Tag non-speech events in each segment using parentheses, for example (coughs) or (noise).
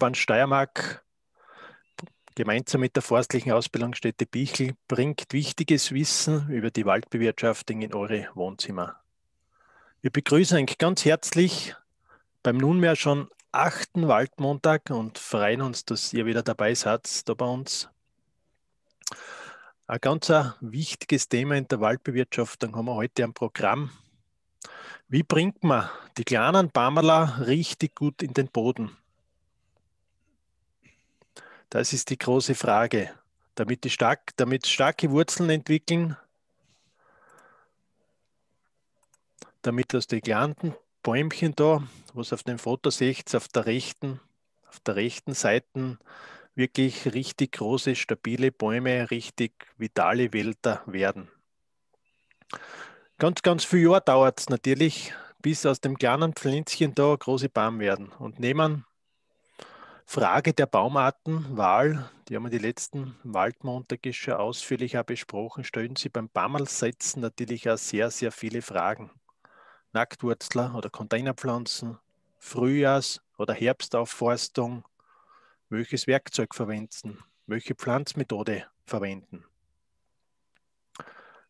Waldbahn Steiermark gemeinsam mit der forstlichen Ausbildungsstätte Bichl bringt wichtiges Wissen über die Waldbewirtschaftung in eure Wohnzimmer. Wir begrüßen euch ganz herzlich beim nunmehr schon achten Waldmontag und freuen uns, dass ihr wieder dabei seid da bei uns. Ein ganz wichtiges Thema in der Waldbewirtschaftung haben wir heute am Programm. Wie bringt man die kleinen Bammerler richtig gut in den Boden? Das ist die große Frage. Damit, die stark, damit starke Wurzeln entwickeln, damit aus den kleinen Bäumchen da, was auf dem Foto seht, auf der rechten, auf der rechten Seite wirklich richtig große, stabile Bäume, richtig vitale Wälder werden. Ganz, ganz viel Jahr dauert es natürlich, bis aus dem kleinen Pflänzchen da große Baum werden. Und nehmen Frage der Baumartenwahl, die haben wir die letzten Waldmontage schon ausführlich besprochen, stellen Sie beim Bammelsetzen natürlich auch sehr, sehr viele Fragen. Nacktwurzler oder Containerpflanzen, Frühjahrs- oder Herbstaufforstung, welches Werkzeug verwenden, welche Pflanzmethode verwenden.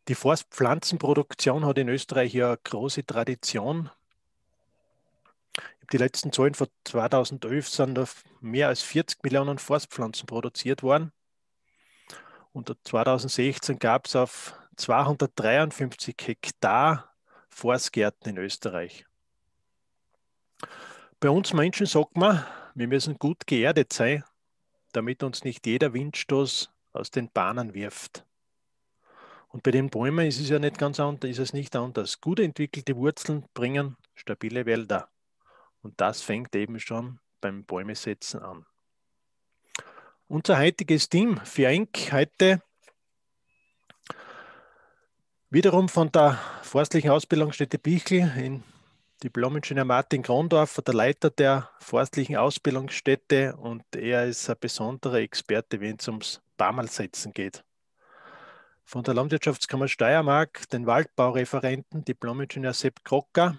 Die Forstpflanzenproduktion hat in Österreich ja eine große Tradition die letzten Zahlen von 2011 sind auf mehr als 40 Millionen Forstpflanzen produziert worden. Und 2016 gab es auf 253 Hektar Forstgärten in Österreich. Bei uns Menschen sagt man, wir müssen gut geerdet sein, damit uns nicht jeder Windstoß aus den Bahnen wirft. Und bei den Bäumen ist es ja nicht ganz anders, ist es nicht anders. Gut entwickelte Wurzeln bringen stabile Wälder. Und das fängt eben schon beim Bäumesetzen an. Unser heutiges Team für Enk heute wiederum von der Forstlichen Ausbildungsstätte Bichl in Diplom-Ingenieur Martin Grondorfer, der Leiter der Forstlichen Ausbildungsstätte und er ist ein besonderer Experte, wenn es ums Barmalsetzen geht. Von der Landwirtschaftskammer Steiermark, den Waldbaureferenten, Diplom-Ingenieur Sepp Krocker,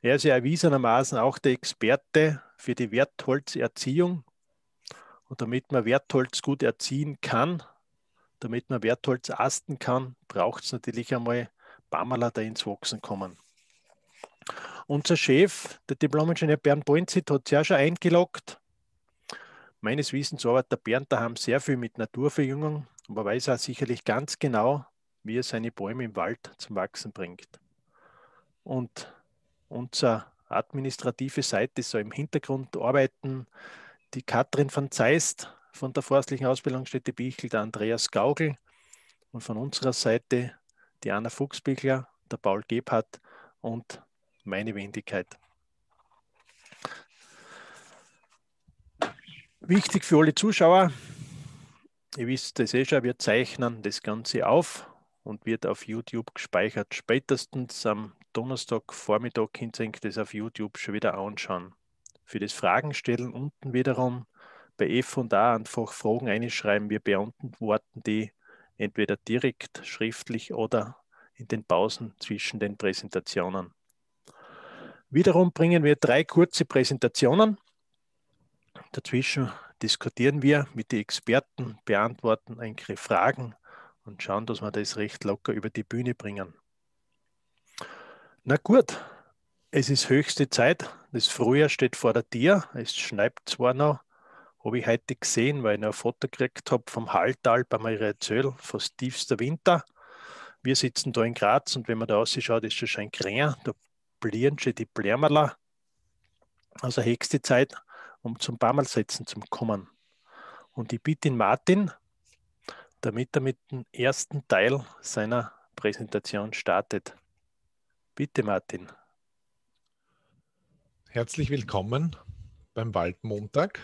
er ist ja erwiesenermaßen auch der Experte für die Wertholzerziehung. Und damit man Wertholz gut erziehen kann, damit man Wertholz asten kann, braucht es natürlich einmal Bammerler, die ins Wachsen kommen. Unser Chef, der Diplom-Ingenieur Bernd Boinzit, hat es ja schon eingeloggt. Meines Wissens arbeitet der Bernd daheim sehr viel mit Naturverjüngung, aber weiß auch sicherlich ganz genau, wie er seine Bäume im Wald zum Wachsen bringt. Und unsere administrative Seite so im Hintergrund arbeiten die Katrin van Zeist von der Forstlichen Ausbildungsstätte Bichl, der Andreas Gaugel und von unserer Seite die Anna Fuchsbichler, der Paul Gebhardt und meine Wendigkeit. Wichtig für alle Zuschauer, ihr wisst es eh schon, wir zeichnen das Ganze auf und wird auf YouTube gespeichert. Spätestens am Donnerstag Vormittag könnt ihr das auf YouTube schon wieder anschauen. Für das Fragen stellen unten wiederum bei F und A einfach Fragen einschreiben. Wir beantworten die entweder direkt schriftlich oder in den Pausen zwischen den Präsentationen. Wiederum bringen wir drei kurze Präsentationen. Dazwischen diskutieren wir mit den Experten, beantworten einige Fragen und schauen, dass wir das recht locker über die Bühne bringen. Na gut, es ist höchste Zeit. Das Frühjahr steht vor der Tür. Es schneit zwar noch, habe ich heute gesehen, weil ich noch ein Foto gekriegt habe vom Halltal bei meiner Zöll, fast tiefster Winter. Wir sitzen da in Graz und wenn man da ausschaut, ist es schon grün. Da blieren schon die Blärmerler. Also höchste Zeit, um zum Bammelsetzen zu kommen. Und ich bitte Martin, damit er mit dem ersten Teil seiner Präsentation startet. Bitte, Martin. Herzlich willkommen beim Waldmontag.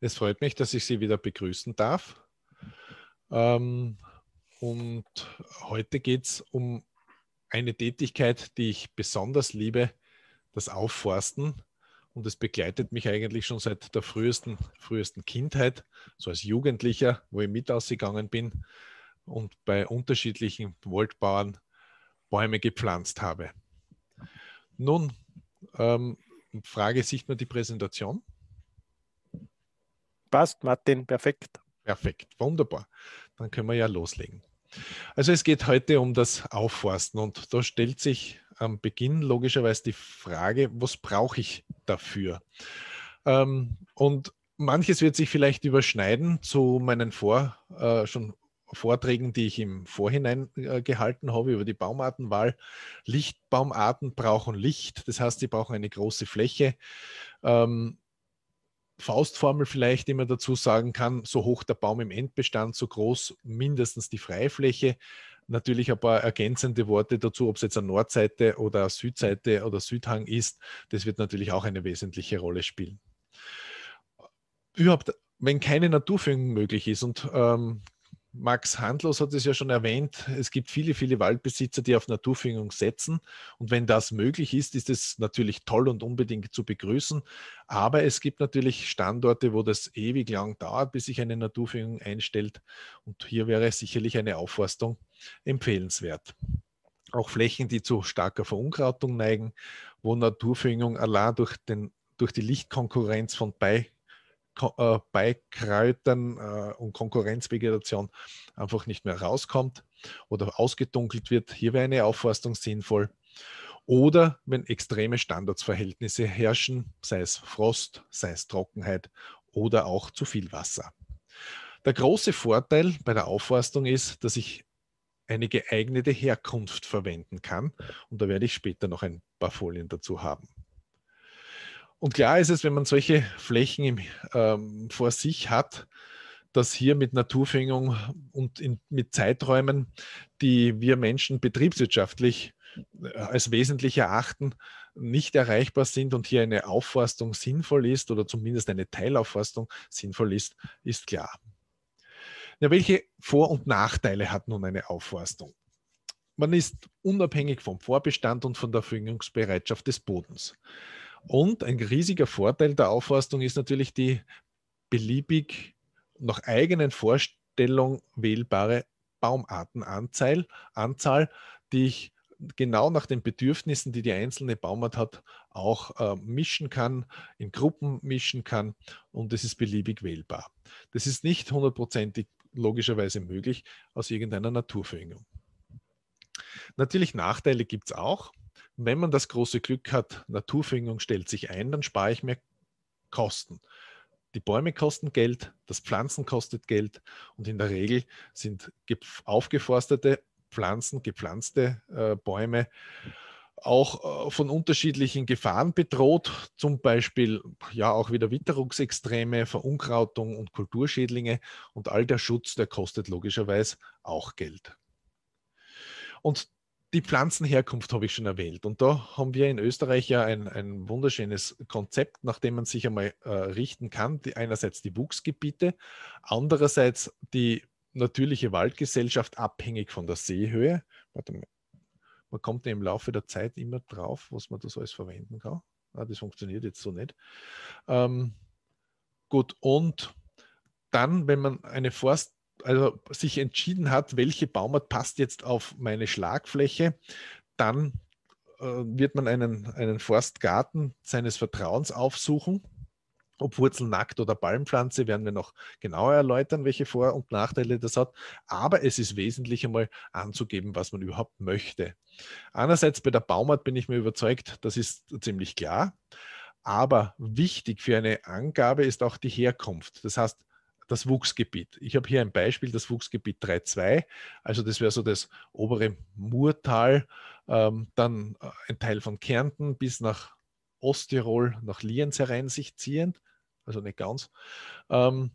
Es freut mich, dass ich Sie wieder begrüßen darf. Ähm, und heute geht es um eine Tätigkeit, die ich besonders liebe, das Aufforsten. Und es begleitet mich eigentlich schon seit der frühesten, frühesten Kindheit, so als Jugendlicher, wo ich mit ausgegangen bin und bei unterschiedlichen Waldbauern Bäume gepflanzt habe. Nun, ähm, Frage, sieht man die Präsentation? Passt, Martin, perfekt. Perfekt, wunderbar. Dann können wir ja loslegen. Also es geht heute um das Aufforsten und da stellt sich am Beginn logischerweise die Frage, was brauche ich dafür? Ähm, und manches wird sich vielleicht überschneiden zu meinen vor, äh, schon Vorträgen, die ich im Vorhinein äh, gehalten habe über die Baumartenwahl. Lichtbaumarten brauchen Licht, das heißt, sie brauchen eine große Fläche. Ähm, Faustformel vielleicht, die man dazu sagen kann, so hoch der Baum im Endbestand, so groß mindestens die Freifläche. Natürlich ein paar ergänzende Worte dazu, ob es jetzt eine Nordseite oder eine Südseite oder Südhang ist. Das wird natürlich auch eine wesentliche Rolle spielen. Überhaupt, wenn keine Naturführung möglich ist und ähm, Max Handlos hat es ja schon erwähnt, es gibt viele, viele Waldbesitzer, die auf Naturführung setzen. Und wenn das möglich ist, ist es natürlich toll und unbedingt zu begrüßen. Aber es gibt natürlich Standorte, wo das ewig lang dauert, bis sich eine Naturführung einstellt. Und hier wäre sicherlich eine Aufforstung empfehlenswert. Auch Flächen, die zu starker Verunkrautung neigen, wo Naturführung allein durch, den, durch die Lichtkonkurrenz von bei äh, bei Kräutern äh, und Konkurrenzvegetation einfach nicht mehr rauskommt oder ausgedunkelt wird. Hier wäre eine Aufforstung sinnvoll. Oder wenn extreme Standortsverhältnisse herrschen, sei es Frost, sei es Trockenheit oder auch zu viel Wasser. Der große Vorteil bei der Aufforstung ist, dass ich eine geeignete Herkunft verwenden kann. Und da werde ich später noch ein paar Folien dazu haben. Und klar ist es, wenn man solche Flächen im, ähm, vor sich hat, dass hier mit Naturfängung und in, mit Zeiträumen, die wir Menschen betriebswirtschaftlich äh, als wesentlich erachten, nicht erreichbar sind und hier eine Aufforstung sinnvoll ist oder zumindest eine Teilaufforstung sinnvoll ist, ist klar. Ja, welche Vor- und Nachteile hat nun eine Aufforstung? Man ist unabhängig vom Vorbestand und von der Füngungsbereitschaft des Bodens. Und ein riesiger Vorteil der Aufforstung ist natürlich die beliebig nach eigenen Vorstellungen wählbare Baumartenanzahl, Anzahl, die ich genau nach den Bedürfnissen, die die einzelne Baumart hat, auch äh, mischen kann, in Gruppen mischen kann und es ist beliebig wählbar. Das ist nicht hundertprozentig logischerweise möglich aus irgendeiner Naturverjüngung. Natürlich Nachteile gibt es auch wenn man das große Glück hat, Naturverjüngung stellt sich ein, dann spare ich mir Kosten. Die Bäume kosten Geld, das Pflanzen kostet Geld und in der Regel sind aufgeforstete Pflanzen, gepflanzte äh, Bäume auch äh, von unterschiedlichen Gefahren bedroht, zum Beispiel ja auch wieder Witterungsextreme, Verunkrautung und Kulturschädlinge und all der Schutz, der kostet logischerweise auch Geld. Und die Pflanzenherkunft habe ich schon erwähnt. Und da haben wir in Österreich ja ein, ein wunderschönes Konzept, nach dem man sich einmal äh, richten kann. Die, einerseits die Wuchsgebiete, andererseits die natürliche Waldgesellschaft abhängig von der Seehöhe. Warte mal. Man kommt ja im Laufe der Zeit immer drauf, was man das alles verwenden kann. Ah, das funktioniert jetzt so nicht. Ähm, gut, und dann, wenn man eine Forst also sich entschieden hat, welche Baumart passt jetzt auf meine Schlagfläche, dann äh, wird man einen, einen Forstgarten seines Vertrauens aufsuchen. Ob Wurzelnackt oder Ballenpflanze, werden wir noch genauer erläutern, welche Vor- und Nachteile das hat. Aber es ist wesentlich einmal anzugeben, was man überhaupt möchte. Einerseits bei der Baumart bin ich mir überzeugt, das ist ziemlich klar. Aber wichtig für eine Angabe ist auch die Herkunft. Das heißt, das Wuchsgebiet. Ich habe hier ein Beispiel, das Wuchsgebiet 3.2, also das wäre so das obere Murtal, ähm, dann äh, ein Teil von Kärnten bis nach Osttirol, nach Lienz herein sich ziehend, also nicht ganz. Ähm,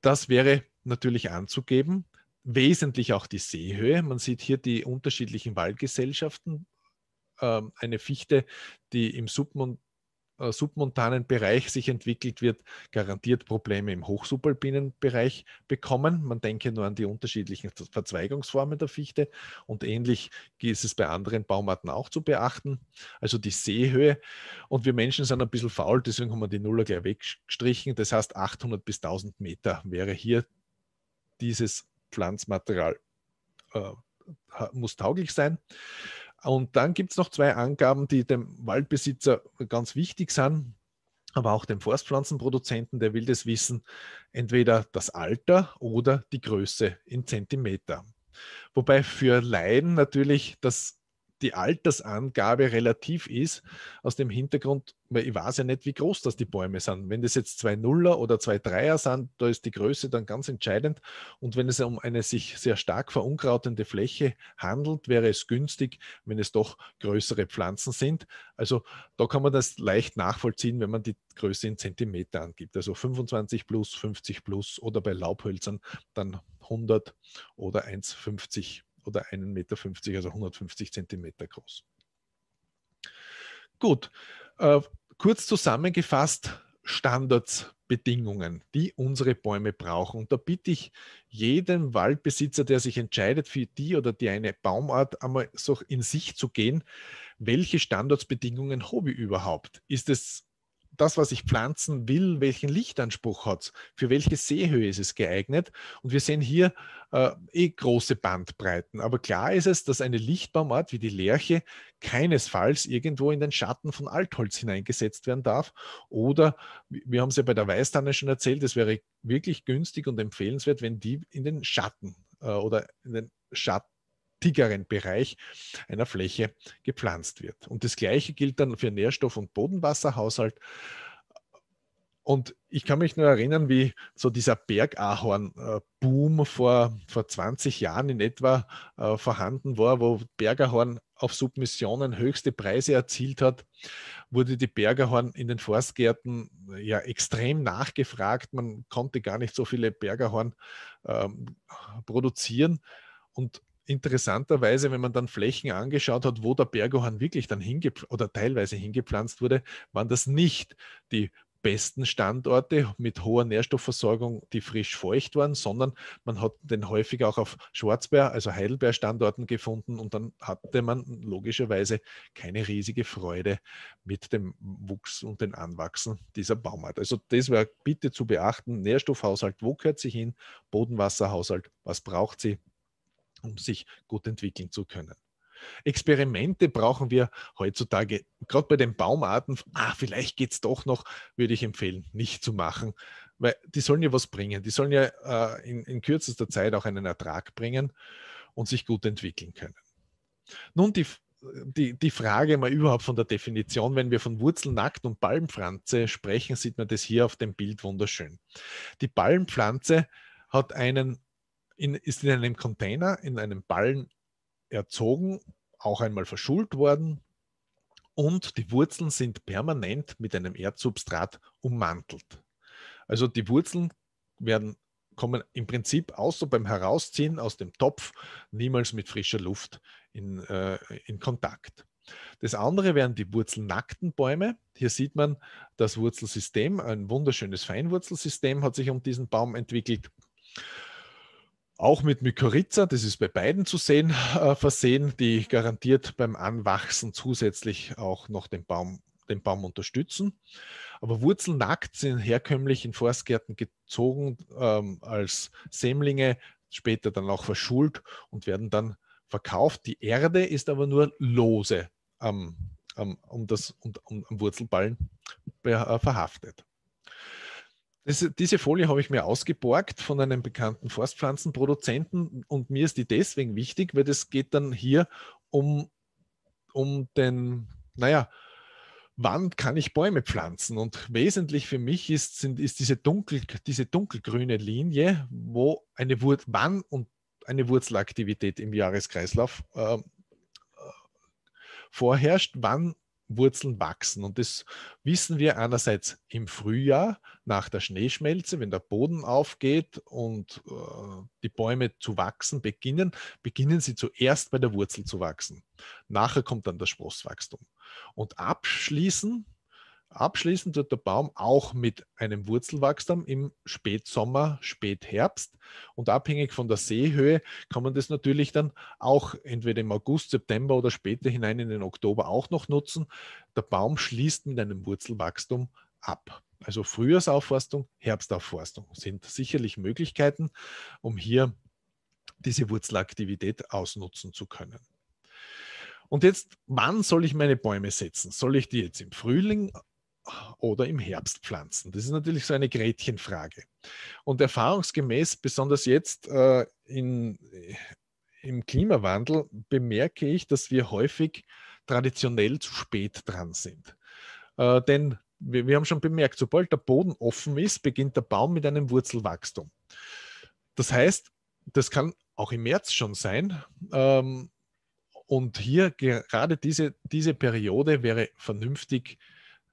das wäre natürlich anzugeben. Wesentlich auch die Seehöhe. Man sieht hier die unterschiedlichen Waldgesellschaften. Ähm, eine Fichte, die im Submont äh, submontanen Bereich sich entwickelt wird, garantiert Probleme im hochsubalpinen Bereich bekommen. Man denke nur an die unterschiedlichen Verzweigungsformen der Fichte und ähnlich ist es bei anderen Baumarten auch zu beachten. Also die Seehöhe und wir Menschen sind ein bisschen faul, deswegen haben wir die Nuller gleich weggestrichen. Das heißt 800 bis 1000 Meter wäre hier dieses Pflanzmaterial äh, muss tauglich sein. Und dann gibt es noch zwei Angaben, die dem Waldbesitzer ganz wichtig sind. aber auch dem Forstpflanzenproduzenten, der will das wissen, entweder das Alter oder die Größe in Zentimeter. Wobei für Laien natürlich das die Altersangabe relativ ist, aus dem Hintergrund, weil ich weiß ja nicht, wie groß das die Bäume sind. Wenn das jetzt zwei Nuller oder zwei Dreier sind, da ist die Größe dann ganz entscheidend. Und wenn es um eine sich sehr stark verunkrautende Fläche handelt, wäre es günstig, wenn es doch größere Pflanzen sind. Also da kann man das leicht nachvollziehen, wenn man die Größe in Zentimeter angibt. Also 25 plus, 50 plus oder bei Laubhölzern dann 100 oder 1,50 oder 1,50 Meter, also 150 Zentimeter groß. Gut, äh, kurz zusammengefasst, Standardsbedingungen, die unsere Bäume brauchen. Und da bitte ich jeden Waldbesitzer, der sich entscheidet, für die oder die eine Baumart einmal so in sich zu gehen, welche Standardsbedingungen habe ich überhaupt? Ist es das, was ich pflanzen will, welchen Lichtanspruch hat es, für welche Seehöhe ist es geeignet. Und wir sehen hier äh, eh große Bandbreiten. Aber klar ist es, dass eine Lichtbaumart wie die Lerche keinesfalls irgendwo in den Schatten von Altholz hineingesetzt werden darf. Oder, wir haben es ja bei der Weißtanne schon erzählt, es wäre wirklich günstig und empfehlenswert, wenn die in den Schatten äh, oder in den Schatten schattigeren Bereich einer Fläche gepflanzt wird. Und das Gleiche gilt dann für Nährstoff- und Bodenwasserhaushalt. Und ich kann mich nur erinnern, wie so dieser Bergahorn-Boom vor, vor 20 Jahren in etwa äh, vorhanden war, wo Bergahorn auf Submissionen höchste Preise erzielt hat, wurde die Bergahorn in den Forstgärten ja extrem nachgefragt. Man konnte gar nicht so viele Bergahorn ähm, produzieren. Und interessanterweise, wenn man dann Flächen angeschaut hat, wo der Bergohan wirklich dann hingepflanzt oder teilweise hingepflanzt wurde, waren das nicht die besten Standorte mit hoher Nährstoffversorgung, die frisch feucht waren, sondern man hat den häufig auch auf Schwarzbär, also Heidelbeer-Standorten gefunden und dann hatte man logischerweise keine riesige Freude mit dem Wuchs und dem Anwachsen dieser Baumart. Also das wäre bitte zu beachten, Nährstoffhaushalt, wo gehört sie hin, Bodenwasserhaushalt, was braucht sie, um sich gut entwickeln zu können. Experimente brauchen wir heutzutage, gerade bei den Baumarten, ah, vielleicht geht es doch noch, würde ich empfehlen, nicht zu machen, weil die sollen ja was bringen. Die sollen ja äh, in, in kürzester Zeit auch einen Ertrag bringen und sich gut entwickeln können. Nun die, die, die Frage mal überhaupt von der Definition, wenn wir von Wurzelnackt und Ballenpflanze sprechen, sieht man das hier auf dem Bild wunderschön. Die Ballenpflanze hat einen in, ist in einem Container, in einem Ballen erzogen, auch einmal verschult worden und die Wurzeln sind permanent mit einem Erdsubstrat ummantelt. Also die Wurzeln werden, kommen im Prinzip außer beim Herausziehen aus dem Topf niemals mit frischer Luft in, äh, in Kontakt. Das andere wären die wurzelnackten Bäume. Hier sieht man das Wurzelsystem, ein wunderschönes Feinwurzelsystem hat sich um diesen Baum entwickelt auch mit Mykorrhiza, das ist bei beiden zu sehen, äh, versehen, die garantiert beim Anwachsen zusätzlich auch noch den Baum, den Baum unterstützen. Aber Wurzelnackt sind herkömmlich in Forstgärten gezogen ähm, als Sämlinge, später dann auch verschult und werden dann verkauft. Die Erde ist aber nur lose ähm, um, um das, um, um, am Wurzelballen äh, verhaftet. Das, diese Folie habe ich mir ausgeborgt von einem bekannten Forstpflanzenproduzenten und mir ist die deswegen wichtig, weil das geht dann hier um, um den, naja, wann kann ich Bäume pflanzen? Und wesentlich für mich ist, sind, ist diese, dunkel, diese dunkelgrüne Linie, wo eine Wurzel, wann und eine Wurzelaktivität im Jahreskreislauf äh vorherrscht, wann Wurzeln wachsen. Und das wissen wir einerseits im Frühjahr nach der Schneeschmelze, wenn der Boden aufgeht und äh, die Bäume zu wachsen beginnen, beginnen sie zuerst bei der Wurzel zu wachsen. Nachher kommt dann das Sprosswachstum. Und abschließen Abschließend wird der Baum auch mit einem Wurzelwachstum im Spätsommer, Spätherbst und abhängig von der Seehöhe kann man das natürlich dann auch entweder im August, September oder später hinein in den Oktober auch noch nutzen. Der Baum schließt mit einem Wurzelwachstum ab. Also Frühjahrsaufforstung, Herbstaufforstung sind sicherlich Möglichkeiten, um hier diese Wurzelaktivität ausnutzen zu können. Und jetzt, wann soll ich meine Bäume setzen? Soll ich die jetzt im Frühling oder im Herbst pflanzen? Das ist natürlich so eine Gretchenfrage. Und erfahrungsgemäß, besonders jetzt äh, in, im Klimawandel, bemerke ich, dass wir häufig traditionell zu spät dran sind. Äh, denn wir, wir haben schon bemerkt, sobald der Boden offen ist, beginnt der Baum mit einem Wurzelwachstum. Das heißt, das kann auch im März schon sein. Ähm, und hier gerade diese, diese Periode wäre vernünftig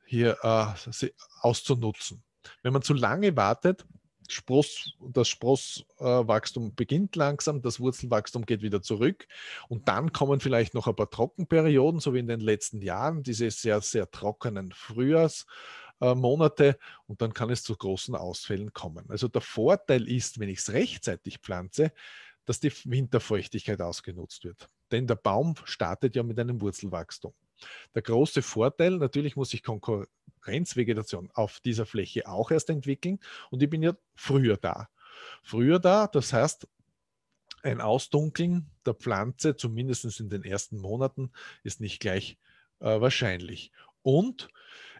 hier äh, auszunutzen. Wenn man zu lange wartet, Spross, das Sprosswachstum äh, beginnt langsam, das Wurzelwachstum geht wieder zurück und dann kommen vielleicht noch ein paar Trockenperioden, so wie in den letzten Jahren, diese sehr, sehr trockenen Frühjahrsmonate äh, und dann kann es zu großen Ausfällen kommen. Also der Vorteil ist, wenn ich es rechtzeitig pflanze, dass die Winterfeuchtigkeit ausgenutzt wird. Denn der Baum startet ja mit einem Wurzelwachstum. Der große Vorteil, natürlich muss ich Konkurrenzvegetation auf dieser Fläche auch erst entwickeln und ich bin ja früher da. Früher da, das heißt, ein Ausdunkeln der Pflanze, zumindest in den ersten Monaten, ist nicht gleich äh, wahrscheinlich. Und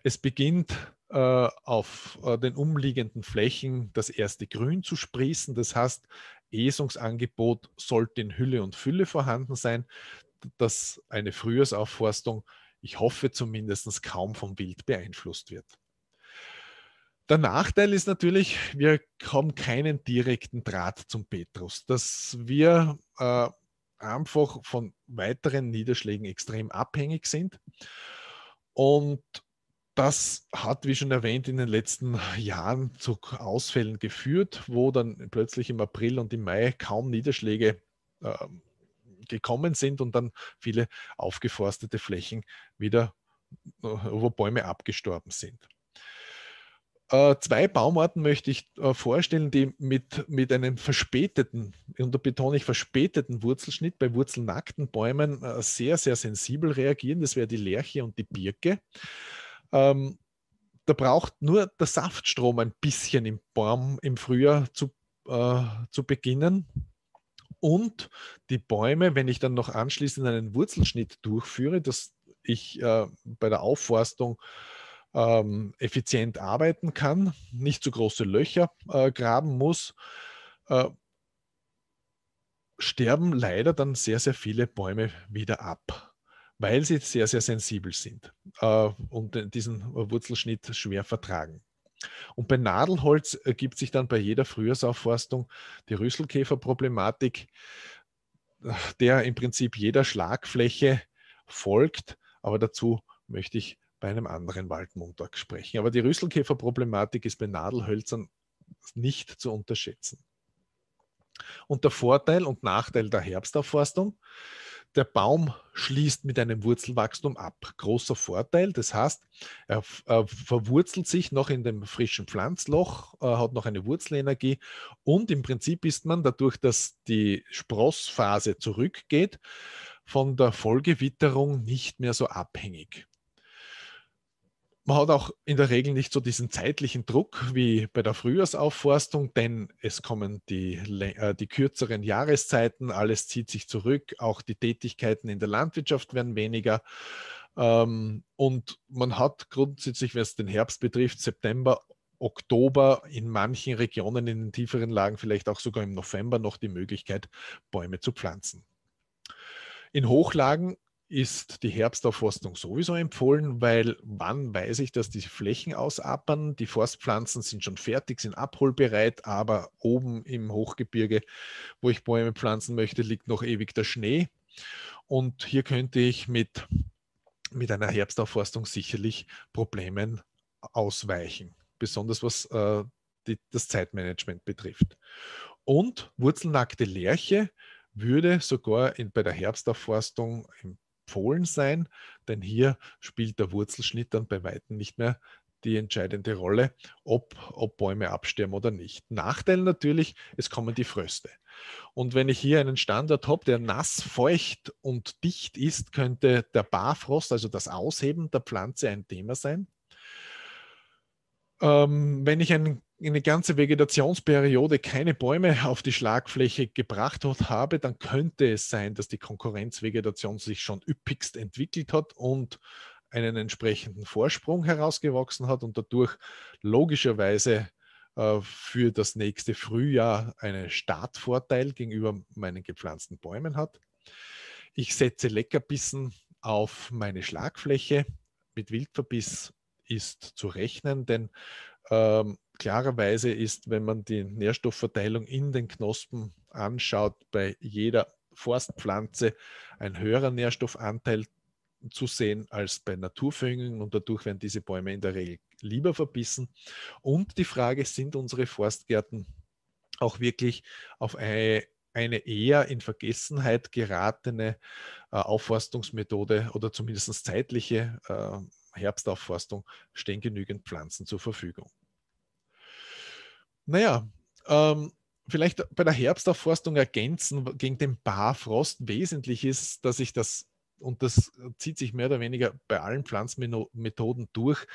es beginnt äh, auf äh, den umliegenden Flächen das erste Grün zu sprießen. Das heißt, Esungsangebot sollte in Hülle und Fülle vorhanden sein dass eine Frühjahrsaufforstung, ich hoffe zumindest, kaum vom Wild beeinflusst wird. Der Nachteil ist natürlich, wir haben keinen direkten Draht zum Petrus, dass wir äh, einfach von weiteren Niederschlägen extrem abhängig sind. Und das hat, wie schon erwähnt, in den letzten Jahren zu Ausfällen geführt, wo dann plötzlich im April und im Mai kaum Niederschläge äh, gekommen sind und dann viele aufgeforstete Flächen wieder, äh, wo Bäume abgestorben sind. Äh, zwei Baumarten möchte ich äh, vorstellen, die mit, mit einem verspäteten, und betone ich verspäteten Wurzelschnitt bei wurzelnackten Bäumen sehr, sehr sensibel reagieren. Das wäre die Lerche und die Birke. Ähm, da braucht nur der Saftstrom ein bisschen im Baum im Frühjahr zu, äh, zu beginnen. Und die Bäume, wenn ich dann noch anschließend einen Wurzelschnitt durchführe, dass ich äh, bei der Aufforstung ähm, effizient arbeiten kann, nicht zu große Löcher äh, graben muss, äh, sterben leider dann sehr, sehr viele Bäume wieder ab, weil sie sehr, sehr sensibel sind äh, und diesen Wurzelschnitt schwer vertragen. Und bei Nadelholz ergibt sich dann bei jeder Frühjahrsaufforstung die Rüsselkäferproblematik, der im Prinzip jeder Schlagfläche folgt. Aber dazu möchte ich bei einem anderen Waldmontag sprechen. Aber die Rüsselkäferproblematik ist bei Nadelhölzern nicht zu unterschätzen. Und der Vorteil und Nachteil der Herbstaufforstung der Baum schließt mit einem Wurzelwachstum ab. Großer Vorteil, das heißt, er, er verwurzelt sich noch in dem frischen Pflanzloch, äh, hat noch eine Wurzelenergie und im Prinzip ist man dadurch, dass die Sprossphase zurückgeht, von der Folgewitterung nicht mehr so abhängig. Man hat auch in der Regel nicht so diesen zeitlichen Druck wie bei der Frühjahrsaufforstung, denn es kommen die, äh, die kürzeren Jahreszeiten, alles zieht sich zurück, auch die Tätigkeiten in der Landwirtschaft werden weniger. Ähm, und man hat grundsätzlich, was den Herbst betrifft, September, Oktober in manchen Regionen in den tieferen Lagen, vielleicht auch sogar im November noch die Möglichkeit, Bäume zu pflanzen. In Hochlagen ist die Herbstaufforstung sowieso empfohlen, weil wann weiß ich, dass die Flächen ausappern? Die Forstpflanzen sind schon fertig, sind abholbereit, aber oben im Hochgebirge, wo ich Bäume pflanzen möchte, liegt noch ewig der Schnee. Und hier könnte ich mit, mit einer Herbstaufforstung sicherlich Problemen ausweichen, besonders was äh, die, das Zeitmanagement betrifft. Und wurzelnackte Lerche würde sogar in, bei der Herbstaufforstung im empfohlen sein, denn hier spielt der Wurzelschnitt dann bei Weitem nicht mehr die entscheidende Rolle, ob, ob Bäume absterben oder nicht. Nachteil natürlich, es kommen die Fröste. Und wenn ich hier einen Standort habe, der nass, feucht und dicht ist, könnte der Barfrost, also das Ausheben der Pflanze, ein Thema sein. Ähm, wenn ich einen eine ganze Vegetationsperiode keine Bäume auf die Schlagfläche gebracht habe, dann könnte es sein, dass die Konkurrenzvegetation sich schon üppigst entwickelt hat und einen entsprechenden Vorsprung herausgewachsen hat und dadurch logischerweise äh, für das nächste Frühjahr einen Startvorteil gegenüber meinen gepflanzten Bäumen hat. Ich setze Leckerbissen auf meine Schlagfläche. Mit Wildverbiss ist zu rechnen, denn ähm, klarerweise ist, wenn man die Nährstoffverteilung in den Knospen anschaut, bei jeder Forstpflanze ein höherer Nährstoffanteil zu sehen als bei Naturverjüngung und dadurch werden diese Bäume in der Regel lieber verbissen. Und die Frage, sind unsere Forstgärten auch wirklich auf eine, eine eher in Vergessenheit geratene äh, Aufforstungsmethode oder zumindest zeitliche äh, Herbstaufforstung, stehen genügend Pflanzen zur Verfügung. Naja, ähm, vielleicht bei der Herbstaufforstung ergänzen gegen den Barfrost. Wesentlich ist, dass ich das und das zieht sich mehr oder weniger bei allen Pflanzmethoden durch.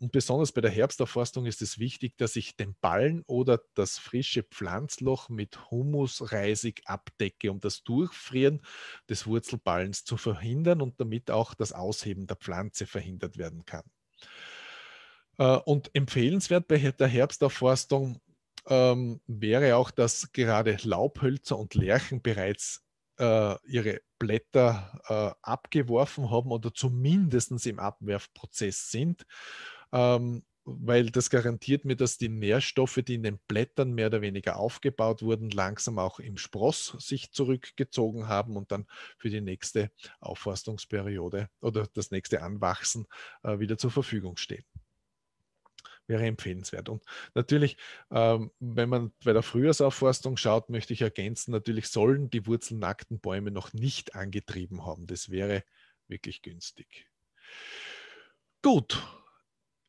Und besonders bei der Herbstaufforstung ist es wichtig, dass ich den Ballen oder das frische Pflanzloch mit Humusreisig abdecke, um das Durchfrieren des Wurzelballens zu verhindern und damit auch das Ausheben der Pflanze verhindert werden kann. Äh, und empfehlenswert bei der Herbstaufforstung ähm, wäre auch, dass gerade Laubhölzer und Lärchen bereits äh, ihre Blätter äh, abgeworfen haben oder zumindest im Abwerfprozess sind. Ähm, weil das garantiert mir, dass die Nährstoffe, die in den Blättern mehr oder weniger aufgebaut wurden, langsam auch im Spross sich zurückgezogen haben und dann für die nächste Aufforstungsperiode oder das nächste Anwachsen äh, wieder zur Verfügung stehen wäre empfehlenswert. Und natürlich, ähm, wenn man bei der Frühjahrsaufforstung schaut, möchte ich ergänzen, natürlich sollen die wurzelnackten Bäume noch nicht angetrieben haben. Das wäre wirklich günstig. Gut,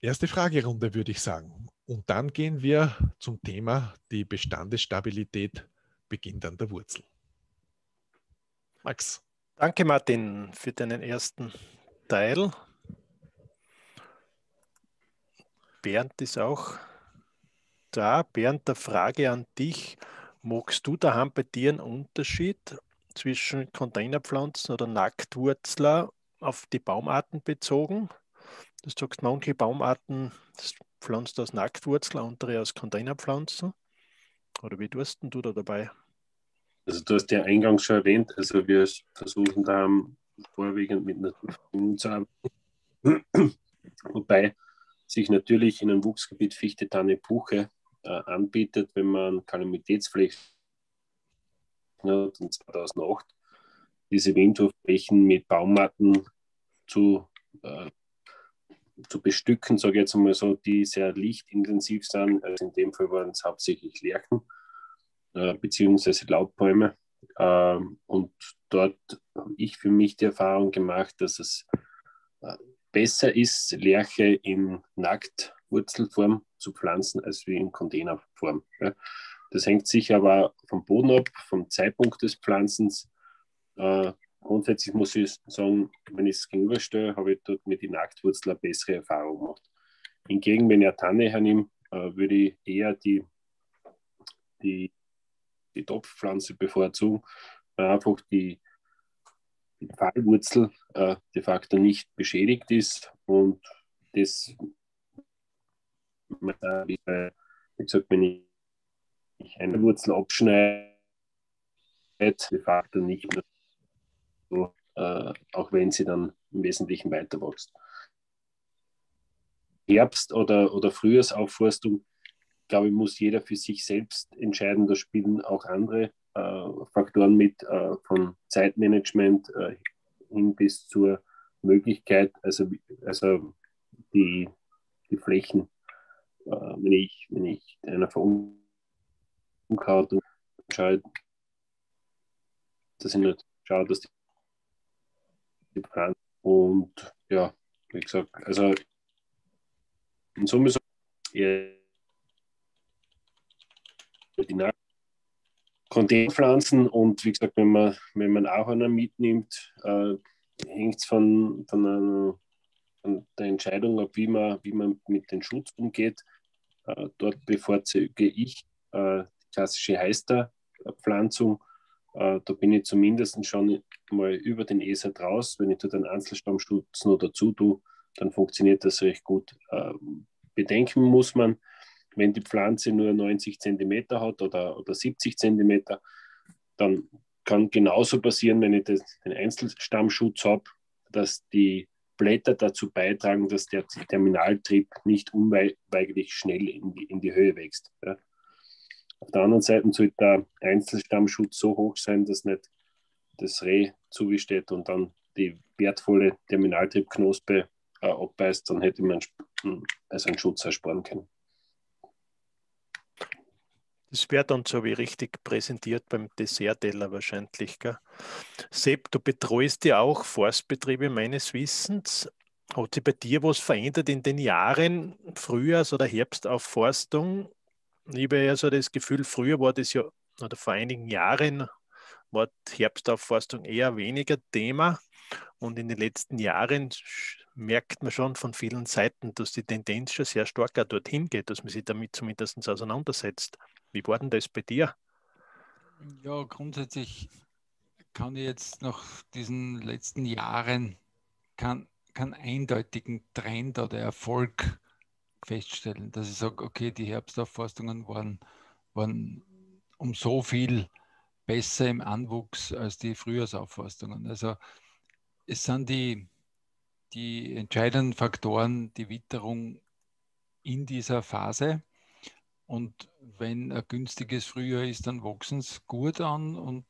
erste Fragerunde würde ich sagen. Und dann gehen wir zum Thema, die Bestandesstabilität beginnt an der Wurzel. Max. Danke, Martin, für deinen ersten Teil. Bernd ist auch da. Bernd, der Frage an dich. Magst du daheim bei dir einen Unterschied zwischen Containerpflanzen oder Nacktwurzler auf die Baumarten bezogen? Du sagst, manche Baumarten pflanzt aus Nacktwurzler, andere aus Containerpflanzen. Oder wie tust du da dabei? Also du hast ja eingangs schon erwähnt, also wir versuchen da vorwiegend mit Naturverjüngung zu arbeiten. (clears throat) Wobei sich natürlich in einem Wuchsgebiet Fichte, Tanne, Buche äh, anbietet, wenn man Kalamitätsflächen hat und 2008 diese Windhoflächen mit Baumatten zu, äh, zu bestücken, sage ich jetzt einmal so, die sehr lichtintensiv sind. Also in dem Fall waren es hauptsächlich Lärchen äh, beziehungsweise Laubbäume. Äh, und dort habe ich für mich die Erfahrung gemacht, dass es äh, besser ist, Lerche in Nacktwurzelform zu pflanzen, als wie in Containerform. Ja. Das hängt sicher aber vom Boden ab, vom Zeitpunkt des Pflanzens. Äh, grundsätzlich muss ich sagen, wenn ich es gegenüberstelle, habe ich dort mit den Nacktwurzeln eine bessere Erfahrung gemacht. Hingegen, wenn ich eine Tanne hernehme, äh, würde ich eher die, die, die Topfpflanze bevorzugen, weil einfach die, die Pfahlwurzel äh, de facto nicht beschädigt ist und das, wie gesagt, wenn ich eine Wurzel abschneide, de facto nicht mehr so, äh, auch wenn sie dann im Wesentlichen weiter wächst. Herbst- oder, oder Frühjahrsaufforstung, glaube ich, muss jeder für sich selbst entscheiden. Da spielen auch andere Faktoren mit, äh, von Zeitmanagement äh, hin bis zur Möglichkeit, also, also die, die Flächen, wenn ich, wenn ich einer Verunkraut schaue, dass ich nicht schaue, dass die, die und ja, wie gesagt, also in Summe so die Containerpflanzen und wie gesagt, wenn man, wenn man auch einer mitnimmt, äh, hängt es von, von, von der Entscheidung ab, wie man, wie man mit dem Schutz umgeht. Äh, dort bevorzuge ich äh, die klassische Heisterpflanzung, Äh, da bin ich zumindest schon mal über den ESA raus. Wenn ich da den Einzelstammschutz noch dazu tue, dann funktioniert das recht gut. Äh, bedenken muss man, wenn die Pflanze nur 90 cm hat oder, oder 70 cm, dann kann genauso passieren, wenn ich das, den Einzelstammschutz habe, dass die Blätter dazu beitragen, dass der Terminaltrieb nicht unweigerlich schnell in die, in die Höhe wächst. Ja. Auf der anderen Seite sollte der Einzelstammschutz so hoch sein, dass nicht das Reh zugesteht und dann die wertvolle Terminaltriebknospe äh, abbeißt, dann hätte man also einen Schutz ersparen können. Das wäre dann so wie richtig präsentiert beim Dessertteller wahrscheinlich. Gell? Sepp, du betreust ja auch Forstbetriebe meines Wissens. Hat sich bei dir was verändert in den Jahren Frühjahrs- oder Herbstaufforstung? Ich habe ja so das Gefühl, früher war das ja, oder vor einigen Jahren war Herbstaufforstung eher weniger Thema. Und in den letzten Jahren merkt man schon von vielen Seiten, dass die Tendenz schon sehr stark dorthin geht, dass man sich damit zumindest auseinandersetzt. Wie war denn das bei dir? Ja, grundsätzlich kann ich jetzt nach diesen letzten Jahren keinen kein eindeutigen Trend oder Erfolg feststellen, dass ich sage, okay, die Herbstaufforstungen waren, waren um so viel besser im Anwuchs als die Frühjahrsaufforstungen. Also es sind die, die entscheidenden Faktoren die Witterung in dieser Phase. Und wenn ein günstiges Frühjahr ist, dann wachsen es gut an und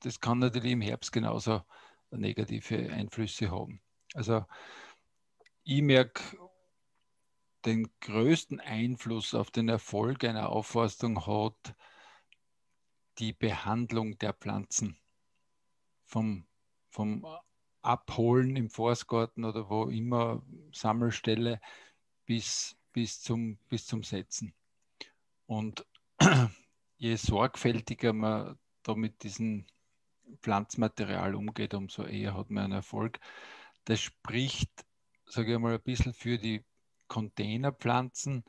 das kann natürlich im Herbst genauso negative Einflüsse haben. Also ich merke den größten Einfluss auf den Erfolg einer Aufforstung hat die Behandlung der Pflanzen. Vom, vom Abholen im Forstgarten oder wo immer Sammelstelle bis, bis, zum, bis zum Setzen. Und (clears throat) je sorgfältiger man da mit diesem Pflanzmaterial umgeht, umso eher hat man einen Erfolg. Das spricht, sage ich mal, ein bisschen für die Containerpflanzen,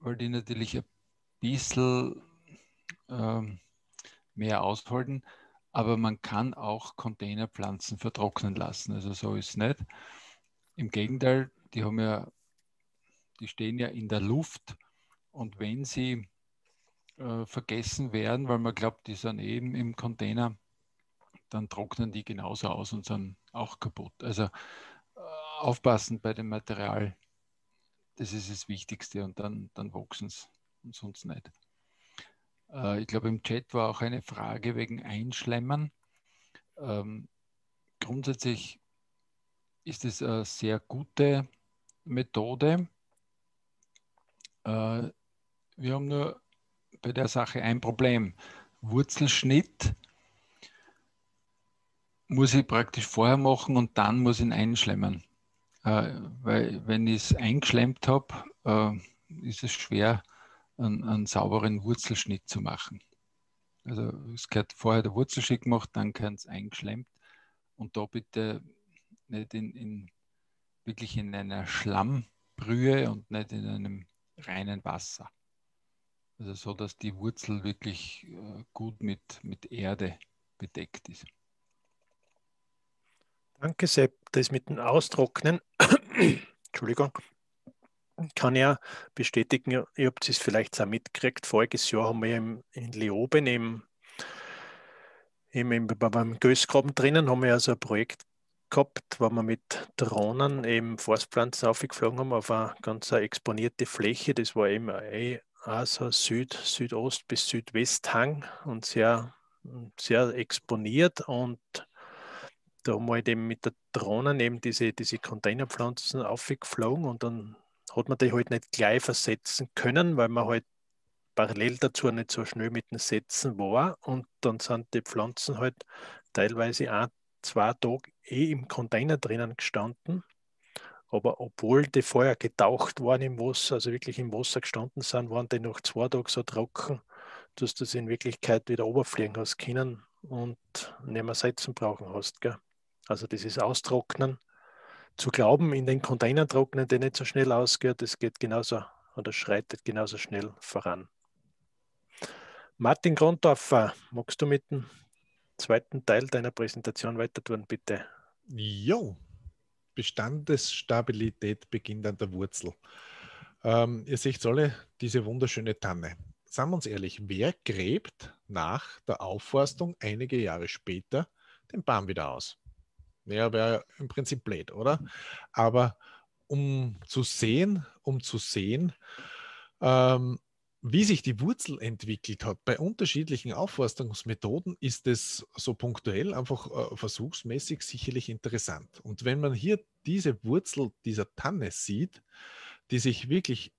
weil die natürlich ein bisschen ähm, mehr aushalten. Aber man kann auch Containerpflanzen vertrocknen lassen. Also so ist es nicht. Im Gegenteil, die haben ja, die stehen ja in der Luft und wenn sie äh, vergessen werden, weil man glaubt, die sind eben im Container, dann trocknen die genauso aus und sind auch kaputt. Also äh, aufpassen bei dem Material, das ist das Wichtigste und dann, dann wachsen es und sonst nicht. Äh, ich glaube, im Chat war auch eine Frage wegen Einschlemmern. Ähm, grundsätzlich ist es eine sehr gute Methode. Äh, wir haben nur bei der Sache ein Problem. Wurzelschnitt muss ich praktisch vorher machen und dann muss ich ihn einschlemmen. Äh, weil wenn ich es eingeschlemmt habe, ist es schwer, einen, einen, sauberen Wurzelschnitt zu machen. Also es gehört vorher der Wurzelschnitt gemacht, dann kann es eingeschlemmt und da bitte nicht in, in, wirklich in einer Schlammbrühe und nicht in einem reinen Wasser. Also so, dass die Wurzel wirklich äh, gut mit, mit Erde bedeckt ist. Danke, Sepp. Das mit dem Austrocknen, (coughs) Entschuldigung, kann ja bestätigen, ihr habt es vielleicht auch mitgekriegt, voriges Jahr haben wir in Leoben im, im, im, beim Gößgraben drinnen haben wir also ein Projekt gehabt, wo wir mit Drohnen eben Forstpflanzen aufgeflogen haben auf eine ganz exponierte Fläche. Das war eben also Süd, Südost bis Südwesthang und sehr, sehr exponiert und da haben wir halt eben mit der Drohne eben diese, diese Containerpflanzen aufgeflogen und dann hat man die halt nicht gleich versetzen können, weil man halt parallel dazu nicht so schnell mit den Sätzen war und dann sind die Pflanzen halt teilweise ein, zwei Tage eh im Container drinnen gestanden. Aber obwohl die vorher getaucht waren im Wasser, also wirklich im Wasser gestanden sind, waren die noch zwei Tage so trocken, dass du das in Wirklichkeit wieder oberfliegen hast können und nicht mehr Setzen brauchen hast. Gell? Also dieses Austrocknen, zu glauben, in den Container trocknen, der nicht so schnell ausgeht, das geht genauso oder schreitet genauso schnell voran. Martin Grundorfer, magst du mit dem zweiten Teil deiner Präsentation weiter tun, bitte. Jo, Bestandesstabilität beginnt an der Wurzel. Ähm, ihr seht alle diese wunderschöne Tanne. Sagen wir uns ehrlich, wer gräbt nach der Aufforstung einige Jahre später den Baum wieder aus? Ja, wäre im Prinzip blöd, oder? Aber um zu sehen, um zu sehen, ähm, wie sich die Wurzel entwickelt hat bei unterschiedlichen Aufforstungsmethoden, ist es so punktuell einfach äh, versuchsmäßig sicherlich interessant. Und wenn man hier diese Wurzel dieser Tanne sieht, die sich wirklich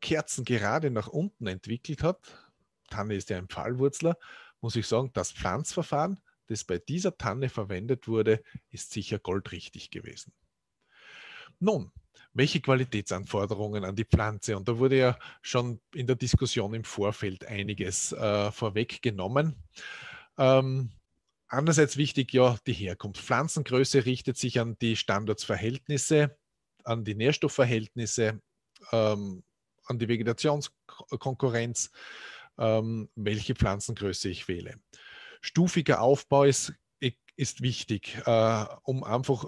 kerzengerade nach unten entwickelt hat, Tanne ist ja ein Pfahlwurzler, muss ich sagen, das Pflanzverfahren, das bei dieser Tanne verwendet wurde, ist sicher goldrichtig gewesen. Nun, welche Qualitätsanforderungen an die Pflanze? Und da wurde ja schon in der Diskussion im Vorfeld einiges äh, vorweggenommen. Ähm, andererseits wichtig ja die Herkunft. Pflanzengröße richtet sich an die Standortsverhältnisse, an die Nährstoffverhältnisse, ähm, an die Vegetationskonkurrenz, ähm, welche Pflanzengröße ich wähle. Stufiger Aufbau ist, ist wichtig, äh, um einfach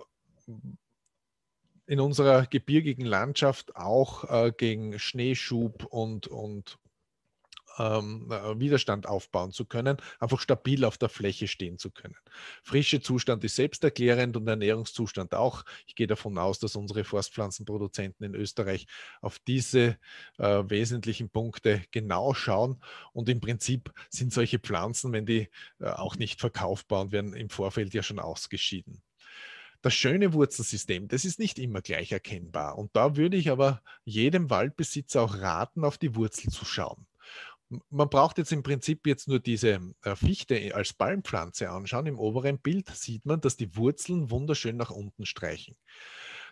in unserer gebirgigen Landschaft auch äh, gegen Schneeschub und, und ähm, äh, Widerstand aufbauen zu können, einfach stabil auf der Fläche stehen zu können. Frische Zustand ist selbsterklärend und Ernährungszustand auch. Ich gehe davon aus, dass unsere Forstpflanzenproduzenten in Österreich auf diese äh, wesentlichen Punkte genau schauen und im Prinzip sind solche Pflanzen, wenn die äh, auch nicht verkaufbar und werden im Vorfeld ja schon ausgeschieden. Das schöne Wurzelsystem, das ist nicht immer gleich erkennbar. Und da würde ich aber jedem Waldbesitzer auch raten, auf die Wurzel zu schauen. Man braucht jetzt im Prinzip jetzt nur diese äh, Fichte als Ballenpflanze anschauen. Im oberen Bild sieht man, dass die Wurzeln wunderschön nach unten streichen.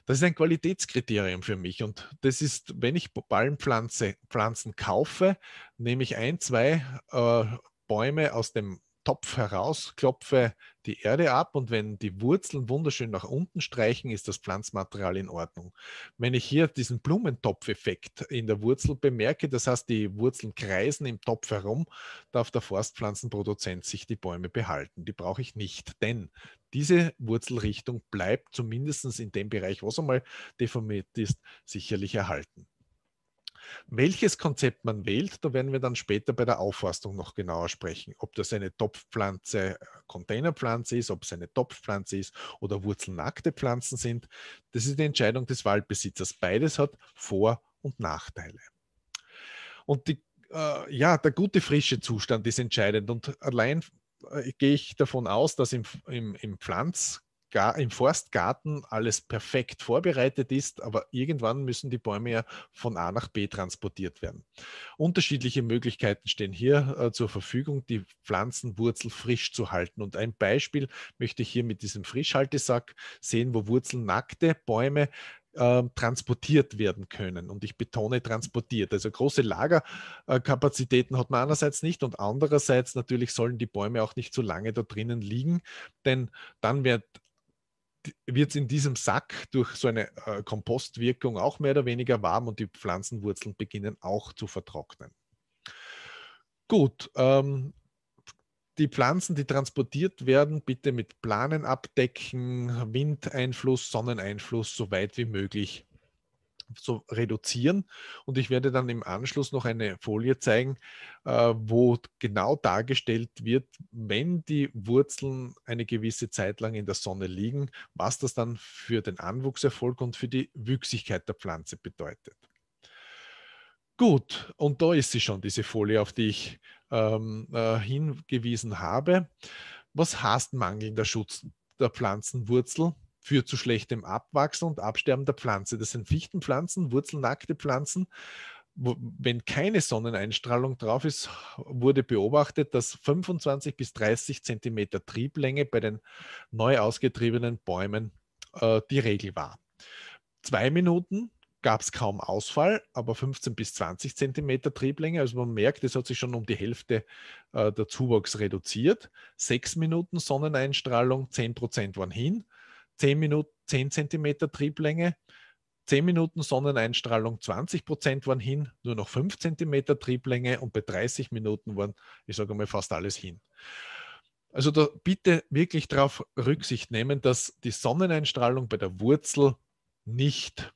Das ist ein Qualitätskriterium für mich. Und das ist, wenn ich Ballenpflanzen kaufe, nehme ich ein, zwei äh, Bäume aus dem Topf heraus, klopfe die Erde ab und wenn die Wurzeln wunderschön nach unten streichen, ist das Pflanzmaterial in Ordnung. Wenn ich hier diesen Blumentopfeffekt in der Wurzel bemerke, das heißt, die Wurzeln kreisen im Topf herum, darf der Forstpflanzenproduzent sich die Bäume behalten. Die brauche ich nicht, denn diese Wurzelrichtung bleibt zumindest in dem Bereich, was einmal deformiert ist, sicherlich erhalten. Welches Konzept man wählt, da werden wir dann später bei der Aufforstung noch genauer sprechen. Ob das eine Topfpflanze, äh, Containerpflanze ist, ob es eine Topfpflanze ist oder wurzelnackte Pflanzen sind. Das ist die Entscheidung des Waldbesitzers. Beides hat Vor- und Nachteile. Und die, äh, ja, der gute frische Zustand ist entscheidend. Und allein äh, gehe ich davon aus, dass im, im, im Pflanz im Forstgarten alles perfekt vorbereitet ist, aber irgendwann müssen die Bäume ja von A nach B transportiert werden. Unterschiedliche Möglichkeiten stehen hier äh, zur Verfügung, die Pflanzenwurzel frisch zu halten. Und ein Beispiel möchte ich hier mit diesem Frischhaltesack sehen, wo wurzelnackte Bäume äh, transportiert werden können. Und ich betone transportiert. Also große Lagerkapazitäten hat man einerseits nicht und andererseits natürlich sollen die Bäume auch nicht so lange da drinnen liegen, denn dann wird wird es in diesem Sack durch so eine äh, Kompostwirkung auch mehr oder weniger warm und die Pflanzenwurzeln beginnen auch zu vertrocknen. Gut, ähm, die Pflanzen, die transportiert werden, bitte mit Planen abdecken, Windeinfluss, Sonneneinfluss so weit wie möglich so reduzieren. Und ich werde dann im Anschluss noch eine Folie zeigen, äh, wo genau dargestellt wird, wenn die Wurzeln eine gewisse Zeit lang in der Sonne liegen, was das dann für den Anwuchserfolg und für die Wüchsigkeit der Pflanze bedeutet. Gut, und da ist sie schon, diese Folie, auf die ich ähm, äh, hingewiesen habe. Was heißt mangelnder Schutz der Pflanzenwurzel? Führt zu schlechtem Abwachsen und Absterben der Pflanze. Das sind Fichtenpflanzen, wurzelnackte Pflanzen. Wenn keine Sonneneinstrahlung drauf ist, wurde beobachtet, dass 25 bis 30 Zentimeter Trieblänge bei den neu ausgetriebenen Bäumen äh, die Regel war. Zwei Minuten gab es kaum Ausfall, aber 15 bis 20 Zentimeter Trieblänge. Also man merkt, es hat sich schon um die Hälfte äh, der Zuwachs reduziert. Sechs Minuten Sonneneinstrahlung, 10 Prozent waren hin. 10 Minuten, 10 Zentimeter Trieblänge, 10 Minuten Sonneneinstrahlung, 20 Prozent waren hin, nur noch 5 Zentimeter Trieblänge und bei 30 Minuten waren, ich sage mal, fast alles hin. Also da bitte wirklich darauf Rücksicht nehmen, dass die Sonneneinstrahlung bei der Wurzel nicht,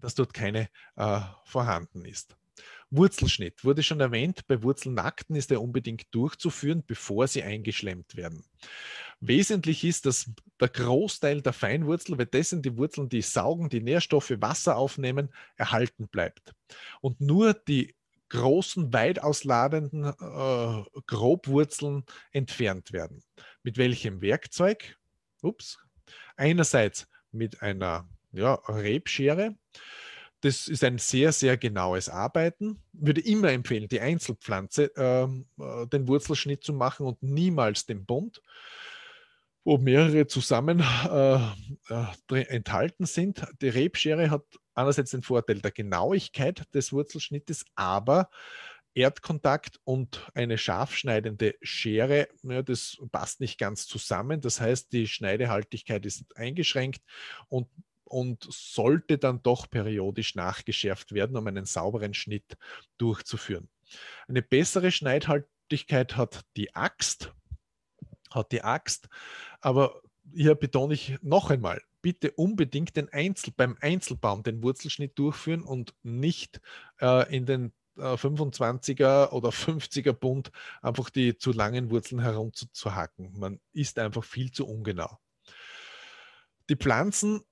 dass dort keine äh, vorhanden ist. Wurzelschnitt wurde schon erwähnt. Bei Wurzelnackten ist er unbedingt durchzuführen, bevor sie eingeschlemmt werden. Wesentlich ist, dass der Großteil der Feinwurzel, weil das sind die Wurzeln, die saugen, die Nährstoffe, Wasser aufnehmen, erhalten bleibt. Und nur die großen, weit ausladenden äh, Grobwurzeln entfernt werden. Mit welchem Werkzeug? Ups. Einerseits mit einer ja, Rebschere. Das ist ein sehr, sehr genaues Arbeiten. Ich würde immer empfehlen, die Einzelpflanze, ähm, äh, den Wurzelschnitt zu machen und niemals den Bund, wo mehrere zusammen äh, äh, enthalten sind. Die Rebschere hat einerseits den Vorteil der Genauigkeit des Wurzelschnittes, aber Erdkontakt und eine scharf schneidende Schere, ja, das passt nicht ganz zusammen. Das heißt, die Schneidehaltigkeit ist eingeschränkt und und sollte dann doch periodisch nachgeschärft werden, um einen sauberen Schnitt durchzuführen. Eine bessere Schneidhaltigkeit hat die Axt, hat die Axt, aber hier betone ich noch einmal, bitte unbedingt den Einzel, beim Einzelbaum den Wurzelschnitt durchführen und nicht äh, in den 25er äh, oder 50er Bund einfach die zu langen Wurzeln herunterzuhacken. Man ist einfach viel zu ungenau. Die Pflanzen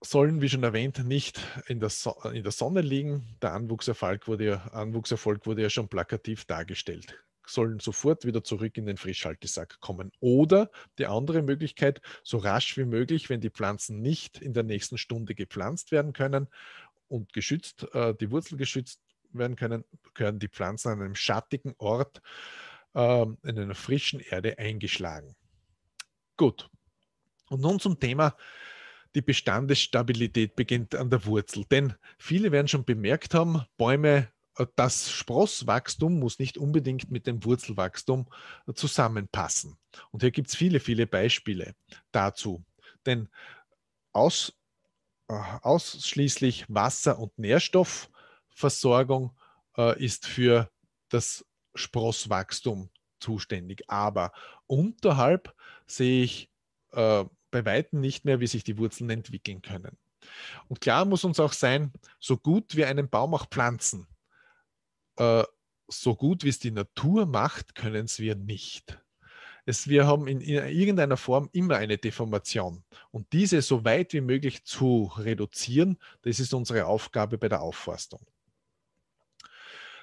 sollen, wie schon erwähnt, nicht in der, so in der Sonne liegen. Der Anwuchserfolg wurde, ja, Anwuchserfolg wurde ja schon plakativ dargestellt. Sollen sofort wieder zurück in den Frischhaltesack kommen. Oder die andere Möglichkeit, so rasch wie möglich, wenn die Pflanzen nicht in der nächsten Stunde gepflanzt werden können und geschützt, äh, die Wurzel geschützt werden können, können die Pflanzen an einem schattigen Ort äh, in einer frischen Erde eingeschlagen. Gut. Und nun zum Thema die Bestandesstabilität beginnt an der Wurzel. Denn viele werden schon bemerkt haben, Bäume, äh, das Sprosswachstum muss nicht unbedingt mit dem Wurzelwachstum äh, zusammenpassen. Und hier gibt es viele, viele Beispiele dazu. Denn aus, äh, ausschließlich Wasser- und Nährstoffversorgung äh, ist für das Sprosswachstum zuständig. Aber unterhalb sehe ich äh, bei weitem nicht mehr, wie sich die Wurzeln entwickeln können. Und klar muss uns auch sein, so gut wir einen Baum auch pflanzen, äh, so gut wie es die Natur macht, können es wir nicht. Es, wir haben in, in, irgendeiner Form immer eine Deformation. Und diese so weit wie möglich zu reduzieren, das ist unsere Aufgabe bei der Aufforstung.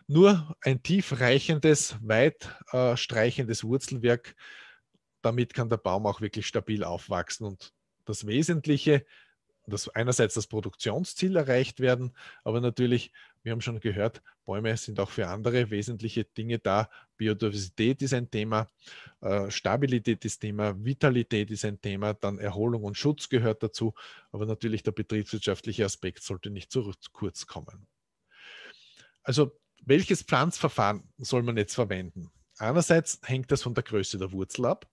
Nur ein tiefreichendes, weit äh, streichendes Wurzelwerk damit kann der Baum auch wirklich stabil aufwachsen. Und das Wesentliche, dass einerseits das Produktionsziel erreicht werden, aber natürlich, wir haben schon gehört, Bäume sind auch für andere wesentliche Dinge da. Biodiversität ist ein Thema, äh, Stabilität ist Thema, Vitalität ist ein Thema, dann Erholung und Schutz gehört dazu, aber natürlich der betriebswirtschaftliche Aspekt sollte nicht zu kurz kommen. Also welches Pflanzverfahren soll man jetzt verwenden? Einerseits hängt das von der Größe der Wurzel ab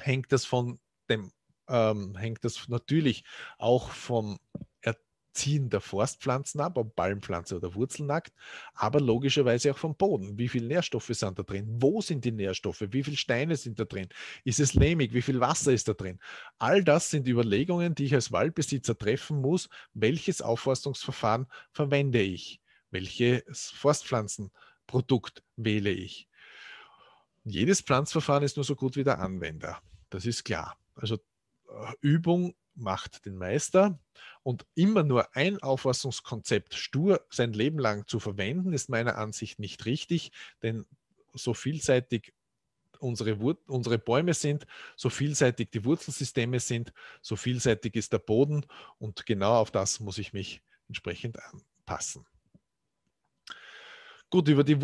hängt das von dem, ähm, hängt das natürlich auch vom Erziehen der Forstpflanzen ab, ob Ballenpflanze oder Wurzelnackt, aber logischerweise auch vom Boden. Wie viele Nährstoffe sind da drin? Wo sind die Nährstoffe? Wie viele Steine sind da drin? Ist es lehmig? Wie viel Wasser ist da drin? All das sind Überlegungen, die ich als Waldbesitzer treffen muss. Welches Aufforstungsverfahren verwende ich? Welches Forstpflanzenprodukt wähle ich? Jedes Pflanzverfahren ist nur so gut wie der Anwender. Das ist klar. Also äh, Übung macht den Meister und immer nur ein Auffassungskonzept stur sein Leben lang zu verwenden, ist meiner Ansicht nicht richtig, denn so vielseitig unsere, unsere Bäume sind, so vielseitig die Wurzelsysteme sind, so vielseitig ist der Boden und genau auf das muss ich mich entsprechend anpassen. Gut, über die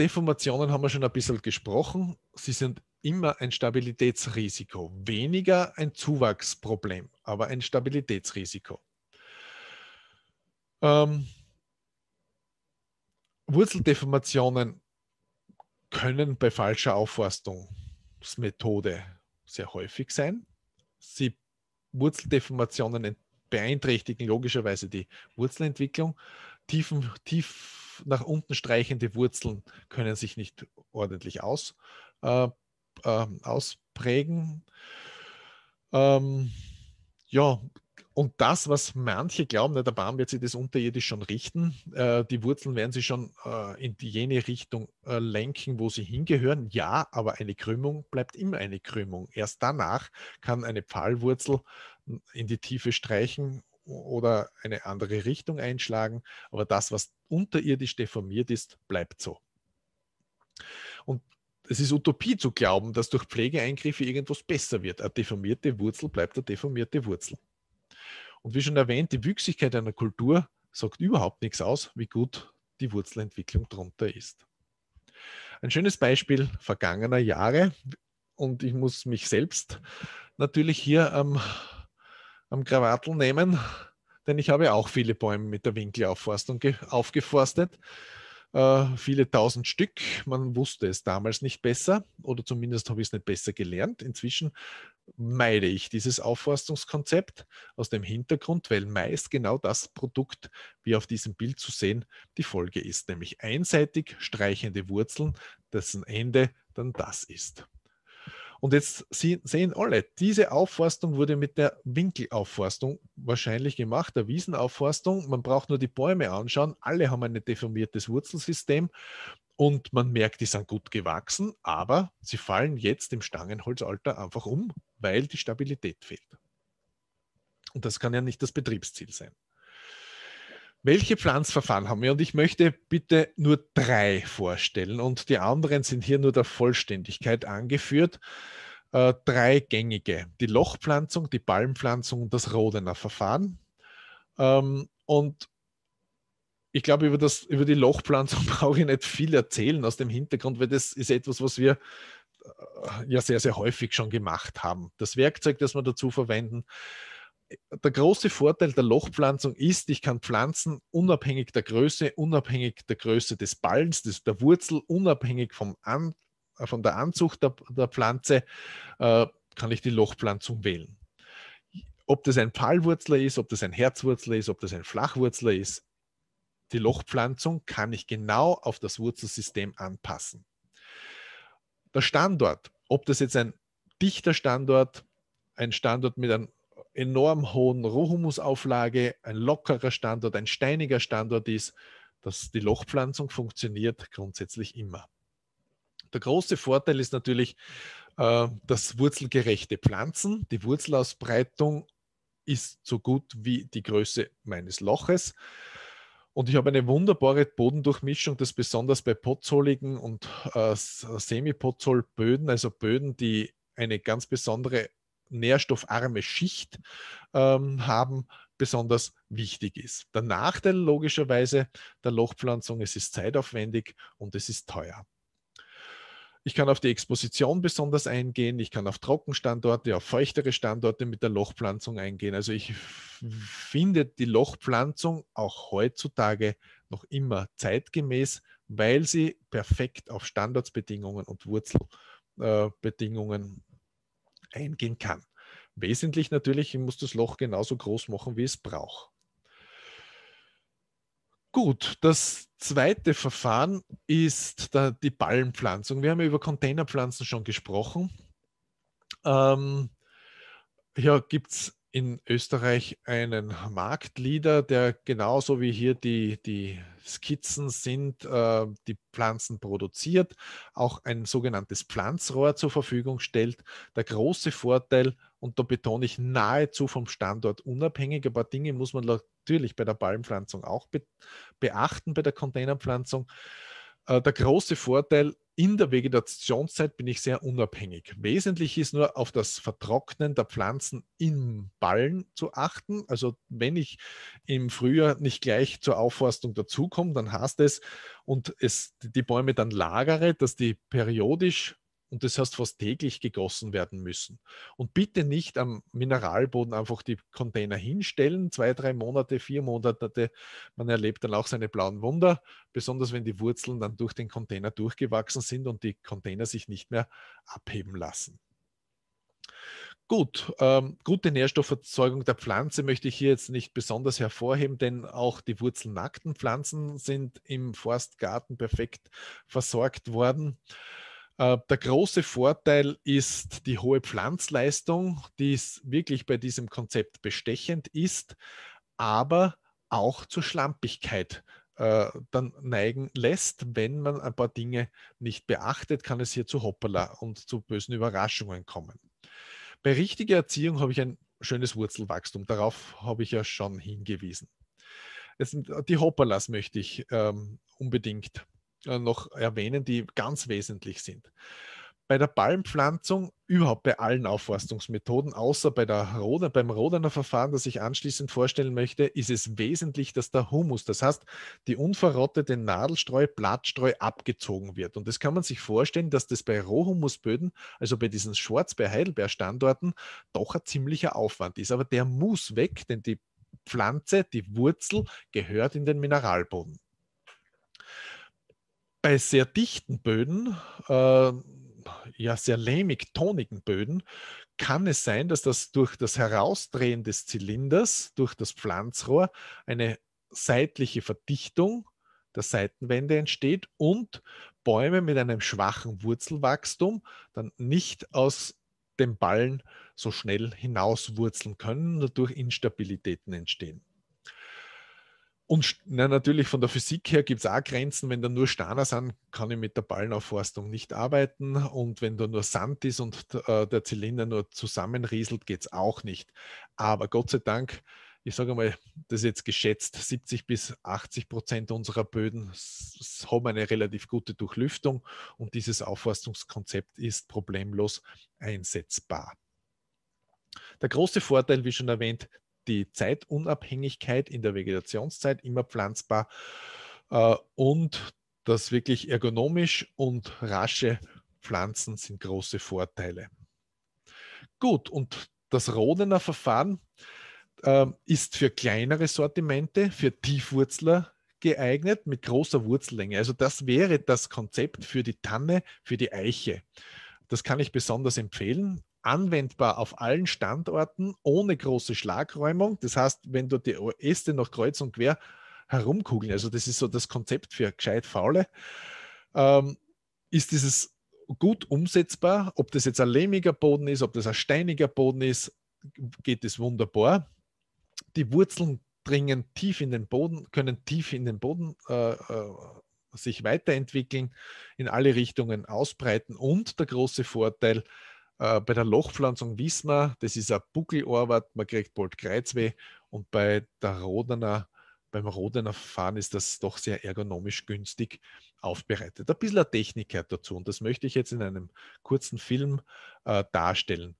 Wurzeldeformationen haben wir schon ein bisschen gesprochen. Sie sind immer ein Stabilitätsrisiko. Weniger ein Zuwachsproblem, aber ein Stabilitätsrisiko. Ähm, Wurzeldeformationen können bei falscher Aufforstungsmethode sehr häufig sein. Sie Wurzeldeformationen beeinträchtigen logischerweise die Wurzelentwicklung. Tiefen, tief nach unten streichende Wurzeln können sich nicht ordentlich aus, äh, äh, ausprägen. Ähm, ja, und das, was manche glauben, der Baum wird sich das unterirdisch schon richten, äh, die Wurzeln werden sich schon äh, in jene Richtung äh, lenken, wo sie hingehören. Ja, aber eine Krümmung bleibt immer eine Krümmung. Erst danach kann eine Pfahlwurzel in die Tiefe streichen oder eine andere Richtung einschlagen. Aber das, was unterirdisch deformiert ist, bleibt so. Und es ist Utopie zu glauben, dass durch Pflegeeingriffe irgendwas besser wird. Eine deformierte Wurzel bleibt eine deformierte Wurzel. Und wie schon erwähnt, die Wüchsigkeit einer Kultur sagt überhaupt nichts aus, wie gut die Wurzelentwicklung drunter ist. Ein schönes Beispiel vergangener Jahre und ich muss mich selbst natürlich hier am, am Krawattel nehmen, denn ich habe auch viele Bäume mit der Winkelaufforstung aufgeforstet äh, viele tausend Stück. Man wusste es damals nicht besser oder zumindest habe ich es nicht besser gelernt. Inzwischen meide ich dieses Aufforstungskonzept aus dem Hintergrund, weil meist genau das Produkt, wie auf diesem Bild zu sehen, die Folge ist, nämlich einseitig streichende Wurzeln, dessen Ende dann das ist. Und jetzt sehen alle, diese Aufforstung wurde mit der Winkelaufforstung wahrscheinlich gemacht, der Wiesenaufforstung. Man braucht nur die Bäume anschauen. Alle haben ein deformiertes Wurzelsystem und man merkt, die sind gut gewachsen, aber sie fallen jetzt im Stangenholzalter einfach um, weil die Stabilität fehlt. Und das kann ja nicht das Betriebsziel sein. Welche Pflanzverfahren haben wir? Und ich möchte bitte nur drei vorstellen und die anderen sind hier nur der Vollständigkeit angeführt. Äh, drei gängige. Die Lochpflanzung, die Ballenpflanzung und das Rodener Verfahren. Ähm, und ich glaube, über, das, über die Lochpflanzung (laughs) brauche ich nicht viel erzählen aus dem Hintergrund, weil das ist etwas, was wir äh, ja sehr, sehr häufig schon gemacht haben. Das Werkzeug, das wir dazu verwenden, der große Vorteil der Lochpflanzung ist, ich kann Pflanzen unabhängig der Größe, unabhängig der Größe des Ballens, des, der Wurzel, unabhängig vom An, äh, von der Anzucht der, der Pflanze, äh, kann ich die Lochpflanzung wählen. Ob das ein Pfahlwurzler ist, ob das ein Herzwurzler ist, ob das ein Flachwurzler ist, die Lochpflanzung kann ich genau auf das Wurzelsystem anpassen. Der Standort, ob das jetzt ein dichter Standort, ein Standort mit einem enorm hohen Rohhumusauflage, ein lockerer Standort, ein steiniger Standort ist, dass die Lochpflanzung funktioniert grundsätzlich immer. Der große Vorteil ist natürlich äh, das wurzelgerechte Pflanzen. Die Wurzelausbreitung ist so gut wie die Größe meines Loches. Und ich habe eine wunderbare Bodendurchmischung, das besonders bei potzoligen und äh, Semi-Potzol-Böden, also Böden, die eine ganz besondere nährstoffarme Schicht ähm, haben, besonders wichtig ist. Der Nachteil logischerweise der Lochpflanzung, es ist zeitaufwendig und es ist teuer. Ich kann auf die Exposition besonders eingehen, ich kann auf Trockenstandorte, auf feuchtere Standorte mit der Lochpflanzung eingehen. Also ich finde die Lochpflanzung auch heutzutage noch immer zeitgemäß, weil sie perfekt auf Standortsbedingungen und Wurzelbedingungen eingehen kann. Wesentlich natürlich, ich muss das Loch genauso groß machen, wie es braucht. Gut, das zweite Verfahren ist die Ballenpflanzung. Wir haben ja über Containerpflanzen schon gesprochen. Ähm, hier gibt es in Österreich einen Marktleader, der genauso wie hier die, die Skizzen sind, äh, die Pflanzen produziert, auch ein sogenanntes Pflanzrohr zur Verfügung stellt. Der große Vorteil, und da betone ich nahezu vom Standort unabhängig, ein paar Dinge muss man natürlich bei der Ballenpflanzung auch be beachten, bei der Containerpflanzung. Äh, der große Vorteil, in der Vegetationszeit bin ich sehr unabhängig. Wesentlich ist nur auf das Vertrocknen der Pflanzen im Ballen zu achten. Also wenn ich im Frühjahr nicht gleich zur Aufforstung dazukomme, dann heißt es und es die Bäume dann lagere, dass die periodisch und das heißt fast täglich gegossen werden müssen. Und bitte nicht am Mineralboden einfach die Container hinstellen, zwei, drei Monate, vier Monate. Man erlebt dann auch seine blauen Wunder, besonders wenn die Wurzeln dann durch den Container durchgewachsen sind und die Container sich nicht mehr abheben lassen. Gut, ähm, gute Nährstoffverzeugung der Pflanze möchte ich hier jetzt nicht besonders hervorheben, denn auch die wurzelnackten Pflanzen sind im Forstgarten perfekt versorgt worden. Äh, der große Vorteil ist die hohe Pflanzleistung, die wirklich bei diesem Konzept bestechend ist, aber auch zur Schlampigkeit äh, dann neigen lässt. Wenn man ein paar Dinge nicht beachtet, kann es hier zu Hoppala und zu bösen Überraschungen kommen. Bei richtiger Erziehung habe ich ein schönes Wurzelwachstum. Darauf habe ich ja schon hingewiesen. Jetzt, die Hoppalas möchte ich ähm, unbedingt noch erwähnen, die ganz wesentlich sind bei der Ballenpflanzung, überhaupt bei allen Aufforstungsmethoden, außer bei der Rode, beim Rodener Verfahren, das ich anschließend vorstellen möchte, ist es wesentlich, dass der Humus, das heißt die unverrottete Nadelstreu, Blattstreu abgezogen wird. Und das kann man sich vorstellen, dass das bei Rohhumusböden, also bei diesen Schwarz, bei Heidelbeer-Standorten, doch ein ziemlicher Aufwand ist. Aber der muss weg, denn die Pflanze, die Wurzel gehört in den Mineralboden. Bei sehr dichten Böden, äh, ja sehr lehmig tonigen Böden kann es sein, dass das durch das Herausdrehen des Zylinders, durch das Pflanzrohr, eine seitliche Verdichtung der Seitenwände entsteht und Bäume mit einem schwachen Wurzelwachstum dann nicht aus dem Ballen so schnell hinauswurzeln können, dadurch Instabilitäten entstehen. Und na, natürlich von der Physik her gibt es auch Grenzen. Wenn da nur Steine sind, kann ich mit der Ballenaufforstung nicht arbeiten. Und wenn da nur Sand ist und äh, der Zylinder nur zusammenrieselt, geht es auch nicht. Aber Gott sei Dank, ich sage mal, das ist jetzt geschätzt, 70 bis 80 Prozent unserer Böden haben eine relativ gute Durchlüftung und dieses Aufforstungskonzept ist problemlos einsetzbar. Der große Vorteil, wie schon erwähnt, die Zeitunabhängigkeit in der Vegetationszeit immer pflanzbar äh, und das wirklich ergonomisch und rasche Pflanzen sind große Vorteile. Gut, und das Rodener Verfahren äh, ist für kleinere Sortimente, für Tiefwurzler geeignet mit großer Wurzellänge. Also das wäre das Konzept für die Tanne, für die Eiche. Das kann ich besonders empfehlen anwendbar auf allen Standorten ohne große Schlagräumung. Das heißt, wenn du die Äste noch kreuz und quer herumkugeln, also das ist so das Konzept für gescheit Faule, ähm, ist dieses gut umsetzbar. Ob das jetzt ein lehmiger Boden ist, ob das ein steiniger Boden ist, geht es wunderbar. Die Wurzeln dringen tief in den Boden, können tief in den Boden äh, äh, sich weiterentwickeln, in alle Richtungen ausbreiten und der große Vorteil, äh, bei der Lochpflanzung wissen wir, das ist ein Buckelohrwart, man kriegt bald Kreuzweh und bei der Rodener, beim Rodener Verfahren ist das doch sehr ergonomisch günstig aufbereitet. Ein bisschen Technik gehört dazu und das möchte ich jetzt in einem kurzen Film äh, darstellen.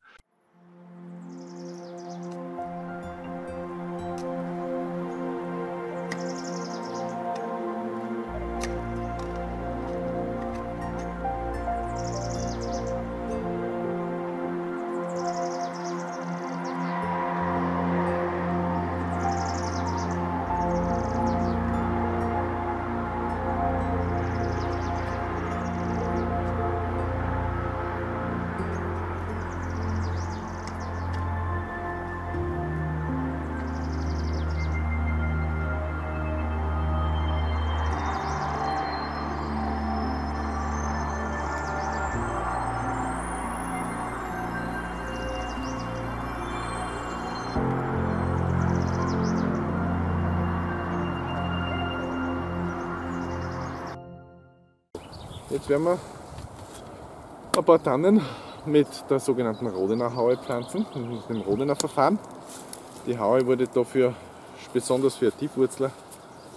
Jetzt werden wir ein paar Tannen mit der sogenannten Rodener Haue pflanzen, mit dem Rodener Verfahren. Die Haue wurde dafür besonders für Tiefwurzler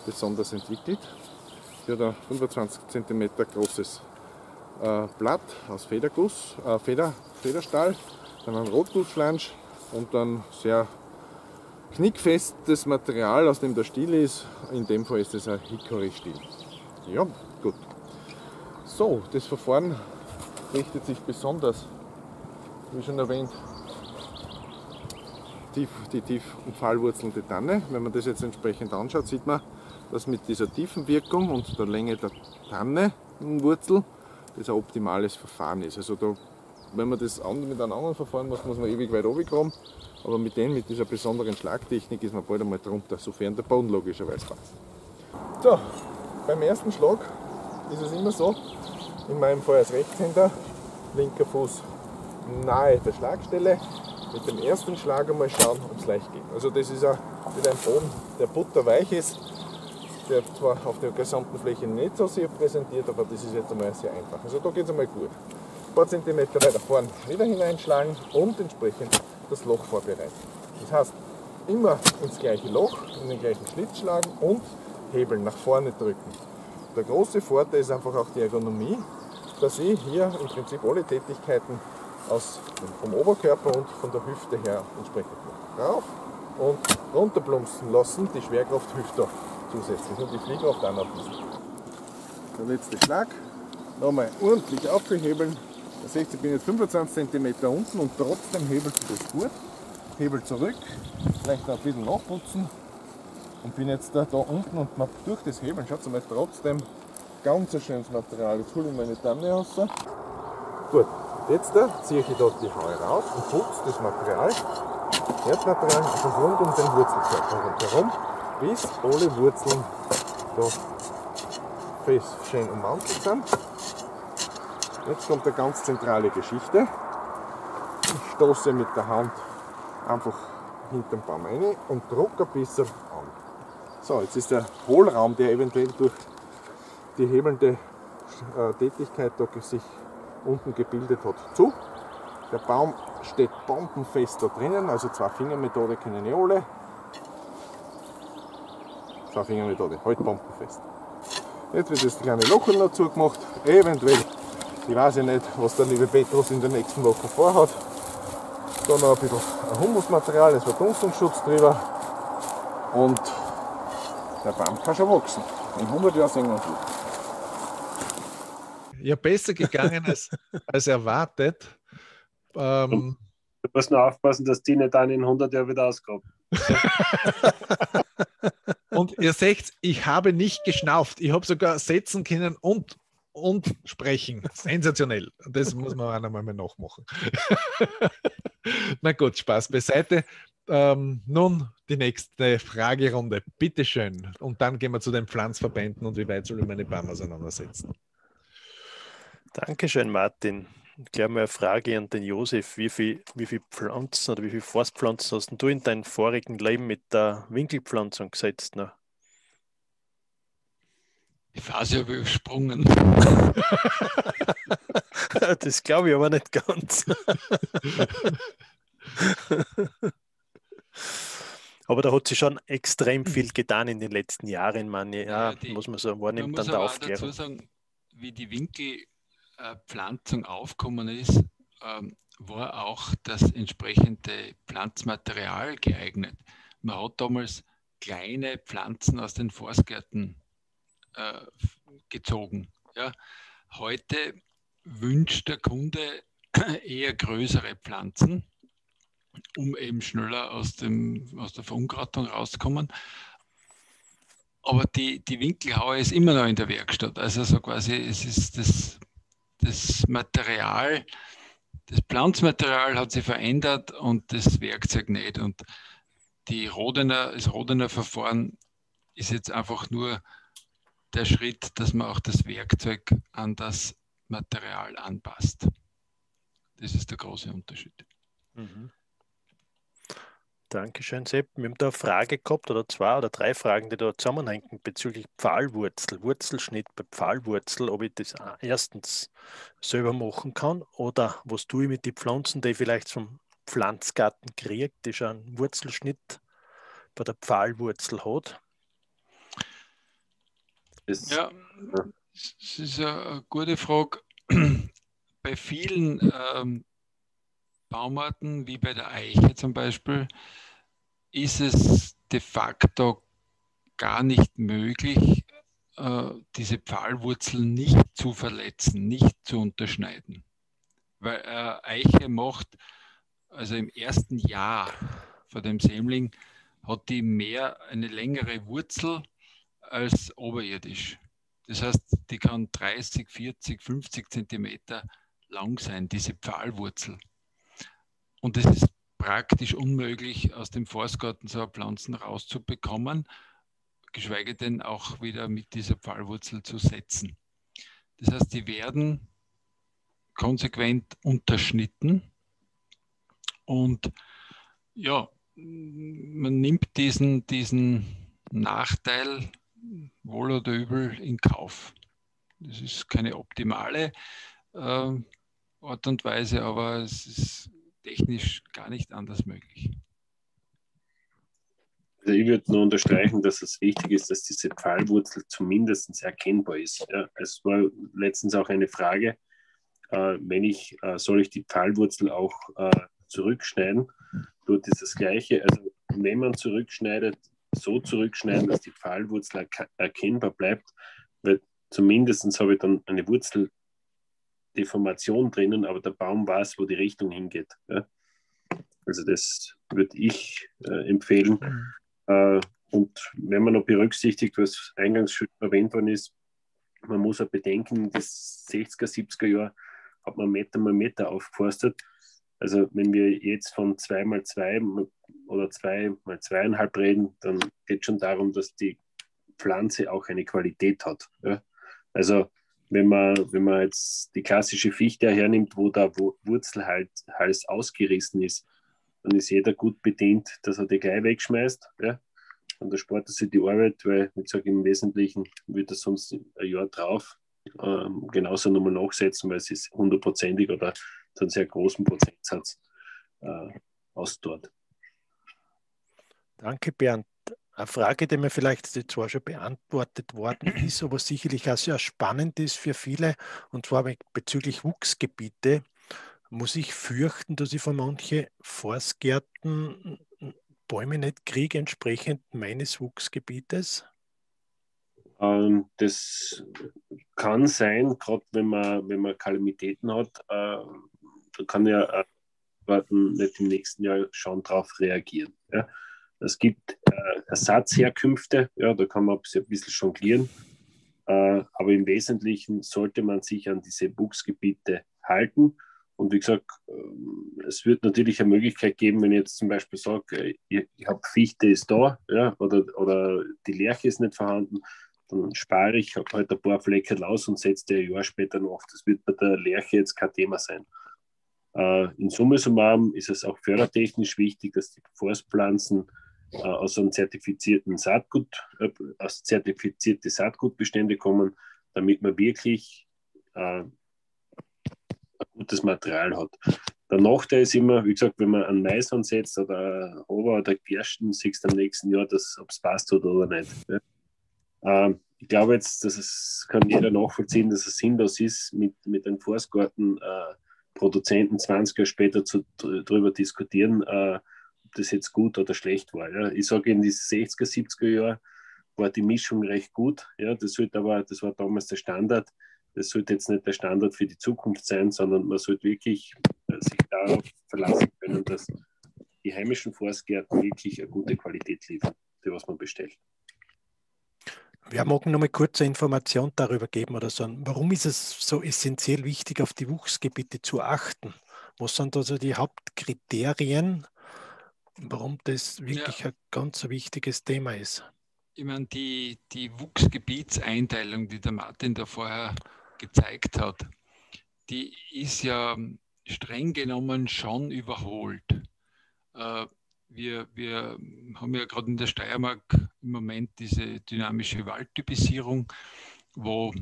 besonders entwickelt. Sie hat ein 25 cm großes äh, Blatt aus Federguss, äh, Feder, Federstahl, dann ein Rotgussflansch und dann sehr knickfestes Material, aus dem der Stiel ist. In dem Fall ist es ein Hickory-Stiel. Ja. So, das Verfahren richtet sich besonders, wie schon erwähnt, tief, die tief und fallwurzelnde Tanne. Wenn man das jetzt entsprechend anschaut, sieht man, dass mit dieser tiefen Wirkung und der Länge der Tannenwurzel das ein optimales Verfahren ist. Also da wenn man das mit einem anderen Verfahren macht, muss man ewig weit runtergraben. Aber mit dem, mit dieser besonderen Schlagtechnik ist man bald einmal drunter, sofern der Boden logischerweise passt. So, beim ersten Schlag ist es immer so, in meinem Fall als Rechtshänder, linker Fuß nahe der Schlagstelle, mit dem ersten Schlag einmal schauen, ob es leicht geht. Also das ist wieder ein Boden, der butterweich ist, der zwar auf der gesamten Fläche nicht so sehr präsentiert, aber das ist jetzt einmal sehr einfach. Also da geht es einmal gut. Ein paar Zentimeter weiter vorne wieder hineinschlagen und entsprechend das Loch vorbereiten. Das heißt, immer ins gleiche Loch, in den gleichen Schlitz schlagen und hebeln, nach vorne drücken. Der große Vorteil ist einfach auch die Ergonomie, dass ich hier im Prinzip alle Tätigkeiten aus, vom Oberkörper und von der Hüfte her entsprechend mache. Rauf und runterplumpsen lassen, die Schwerkraft da zusätzlich und die Fliehkraft auch noch ein bisschen. Der letzte Schlag, nochmal ordentlich aufhebeln. Da seht ihr, ich bin jetzt 25 cm unten und trotzdem hebelt sich das gut. Hebel zurück, vielleicht noch ein bisschen nachputzen und bin jetzt da, da unten und mache durch das Hebeln, schaut mal, trotzdem ganz ein schönes Material. Jetzt hole ich meine Tanne raus. Gut, jetzt da ziehe ich da die Haare raus und putze das Material, Erdmaterial, also rund um den Wurzelkörper rundherum, bis alle Wurzeln da fest schön ummantelt sind. Jetzt kommt eine ganz zentrale Geschichte. Ich stoße mit der Hand einfach hinter den Baum rein und drücke ein bisschen. So, jetzt ist der Hohlraum, der eventuell durch die hebelnde äh, Tätigkeit da sich unten gebildet hat, zu. Der Baum steht bombenfest da drinnen, also zwei Fingermethode kennen eh alle. Zwei Fingermethode, halt bombenfest. Jetzt wird das kleine Loch noch zugemacht, eventuell ich weiß ja nicht, was der liebe Petrus in den nächsten Wochen vorhat. Da noch ein bisschen Humusmaterial, es wird Dunstungsschutz drüber. Und der Baum kann schon wachsen. In 100 Jahren sehen wir uns wieder. Ja, besser gegangen als, (laughs) als erwartet. Ähm, du musst nur aufpassen, dass die nicht dann in 100 Jahren wieder ausgraben. (laughs) und ihr seht, ich habe nicht geschnauft. Ich habe sogar setzen können und und sprechen. Sensationell. Das muss man auch einmal nachmachen. (laughs) Na gut, Spaß beiseite. Ähm, nun die nächste Fragerunde. Bitte schön. Und dann gehen wir zu den Pflanzverbänden und wie weit soll ich meine Baum auseinandersetzen. Dankeschön, Martin. Gleich mal eine Frage an den Josef. Wie viele wie viel Pflanzen oder wie viele Forstpflanzen hast du in deinem vorigen Leben mit der Winkelpflanzung gesetzt? Ne? Die Phase habe ich übersprungen. (laughs) das glaube ich aber nicht ganz. (laughs) aber da hat sich schon extrem viel getan in den letzten Jahren. Man, ja, ja die, muss man so wahrnehmen, dann der Aufklärung. dazu sagen, wie die Winkelpflanzung aufgekommen ist, ähm, war auch das entsprechende Pflanzmaterial geeignet. Man hat damals kleine Pflanzen aus den Forstgärten äh, gezogen. Ja. Heute wünscht der Kunde (clears throat) eher größere Pflanzen, um eben schneller aus, dem, aus der Verunkrautung rauszukommen. Aber die, die Winkelhaue ist immer noch in der Werkstatt. Also so quasi, es ist das, das Material, das Pflanzmaterial hat sich verändert und das Werkzeug nicht. Und die Rodener, das Rodener Verfahren ist jetzt einfach nur der Schritt, dass man auch das Werkzeug an das Material anpasst. Das ist der große Unterschied. Mhm. Dankeschön, Sepp. Wir haben da eine Frage gehabt oder zwei oder drei Fragen, die da zusammenhängen bezüglich Pfahlwurzel, Wurzelschnitt bei Pfahlwurzel, ob ich das erstens selber machen kann oder was tue ich mit den Pflanzen, die ich vielleicht vom Pflanzgarten kriege, die schon einen Wurzelschnitt bei der Pfahlwurzel hat. Ist, ja, das ist eine gute Frage. (clears throat) Bei vielen ähm, Baumarten, wie bei der Eiche zum Beispiel, ist es de facto gar nicht möglich, äh, diese Pfahlwurzeln nicht zu verletzen, nicht zu unterschneiden. Weil äh, Eiche macht, also im ersten Jahr vor dem Sämling, hat die mehr eine längere Wurzel als oberirdisch. Das heißt, die kann 30, 40, 50 Zentimeter lang sein, diese Pfahlwurzel. Und es ist praktisch unmöglich, aus dem Forstgarten so Pflanzen rauszubekommen, geschweige denn auch wieder mit dieser Pfahlwurzel zu setzen. Das heißt, die werden konsequent unterschnitten und ja, man nimmt diesen, diesen Nachteil wohl oder übel in Kauf. Das ist keine optimale äh, Art und Weise, aber es ist technisch gar nicht anders möglich. Also ich würde nur unterstreichen, dass es wichtig ist, dass diese Pfahlwurzel zumindest erkennbar ist. Ja, es war letztens auch eine Frage, äh, wenn ich, äh, soll ich die Pfahlwurzel auch äh, zurückschneiden? Dort ist das Gleiche. Also wenn man zurückschneidet, so zurückschneiden, dass die Pfahlwurzel erkennbar bleibt, weil zumindest habe ich dann eine Wurzeldeformation drinnen, aber der Baum weiß, wo die Richtung hingeht. Ja? Also das würde ich äh, empfehlen. Mhm. Äh, und wenn man noch berücksichtigt, was eingangs schon erwähnt worden ist, man muss auch bedenken, das 60er, 70er Jahr hat man Meter mal Meter aufgeforstet. Also wenn wir jetzt von 2 mal 2 oder 2 mal 2,5 reden, dann geht es schon darum, dass die Pflanze auch eine Qualität hat. Ja? Also wenn man, wenn man jetzt die klassische Fichte hernimmt, wo der Wurzelhals ausgerissen ist, dann ist jeder gut bedient, dass er die gleich wegschmeißt. Ja? Und da spart er sich die Arbeit, weil, wie gesagt, im Wesentlichen wird er sonst ein Jahr drauf ähm, genauso nochmal nachsetzen, weil es ist hundertprozentig oder zu einem sehr großen Prozentsatz äh, aus dort. Danke, Bernd. Eine Frage, die mir vielleicht zwar schon beantwortet worden ist, aber sicherlich auch sehr spannend ist für viele, und zwar bezüglich Wuchsgebiete. Muss ich fürchten, dass ich von manchen Forstgärten Bäume nicht kriege, entsprechend meines Wuchsgebietes? Ähm, das kann sein, gerade wenn man, wenn man Kalamitäten hat, äh, da kann ja äh, nicht im nächsten Jahr schon darauf reagieren. Es gibt Ersatzherkünfte, ja, da kann man ein bisschen jonglieren, äh, aber im Wesentlichen sollte man sich an diese Buchsgebiete halten. Und wie gesagt, äh, es wird natürlich eine Möglichkeit geben, wenn ich jetzt zum Beispiel sage, äh, ich, habe Fichte ist da, ja, oder, oder die Lerche ist nicht vorhanden, dann spare ich halt ein paar Flecken aus und setze die ein Jahr später noch. Das wird bei der Lerche jetzt kein Thema sein. Äh, in Summe summarum ist es auch fördertechnisch wichtig, dass die Forstpflanzen aus einem zertifizierten Saatgut, äh, aus zertifizierte Saatgutbestände kommen, damit man wirklich äh, ein gutes Material hat. Der Nachteil ist immer, wie gesagt, wenn man einen Mais ansetzt oder Haber oder Gersten, siehst du am nächsten Jahr, ob es passt oder nicht. Ja. Ähm, ich glaube jetzt, dass es kann jeder nachvollziehen, dass es sinnlos ist, mit, mit einem Forstgarten äh, Produzenten 20 Jahre später zu, darüber diskutieren, äh, ob das jetzt gut oder schlecht war. Ja. Ich sage, in die 60er, 70er Jahren war die Mischung recht gut. Ja. Das, aber, das war damals der Standard. Das sollte jetzt nicht der Standard für die Zukunft sein, sondern man sollte wirklich äh, sich darauf verlassen können, dass die heimischen Forstgärten wirklich eine gute Qualität liefern, für was man bestellt. Wer mag noch mal kurze Information darüber geben oder so? Warum ist es so essentiell wichtig, auf die Wuchsgebiete zu achten? Was sind also die Hauptkriterien, warum das wirklich ja. ein ganz wichtiges Thema ist? Ich meine, die, die Wuchsgebietseinteilung, die der Martin da vorher gezeigt hat, die ist ja streng genommen schon überholt. Äh, wir, wir haben ja gerade in der Steiermark im Moment diese dynamische Waldtypisierung, wo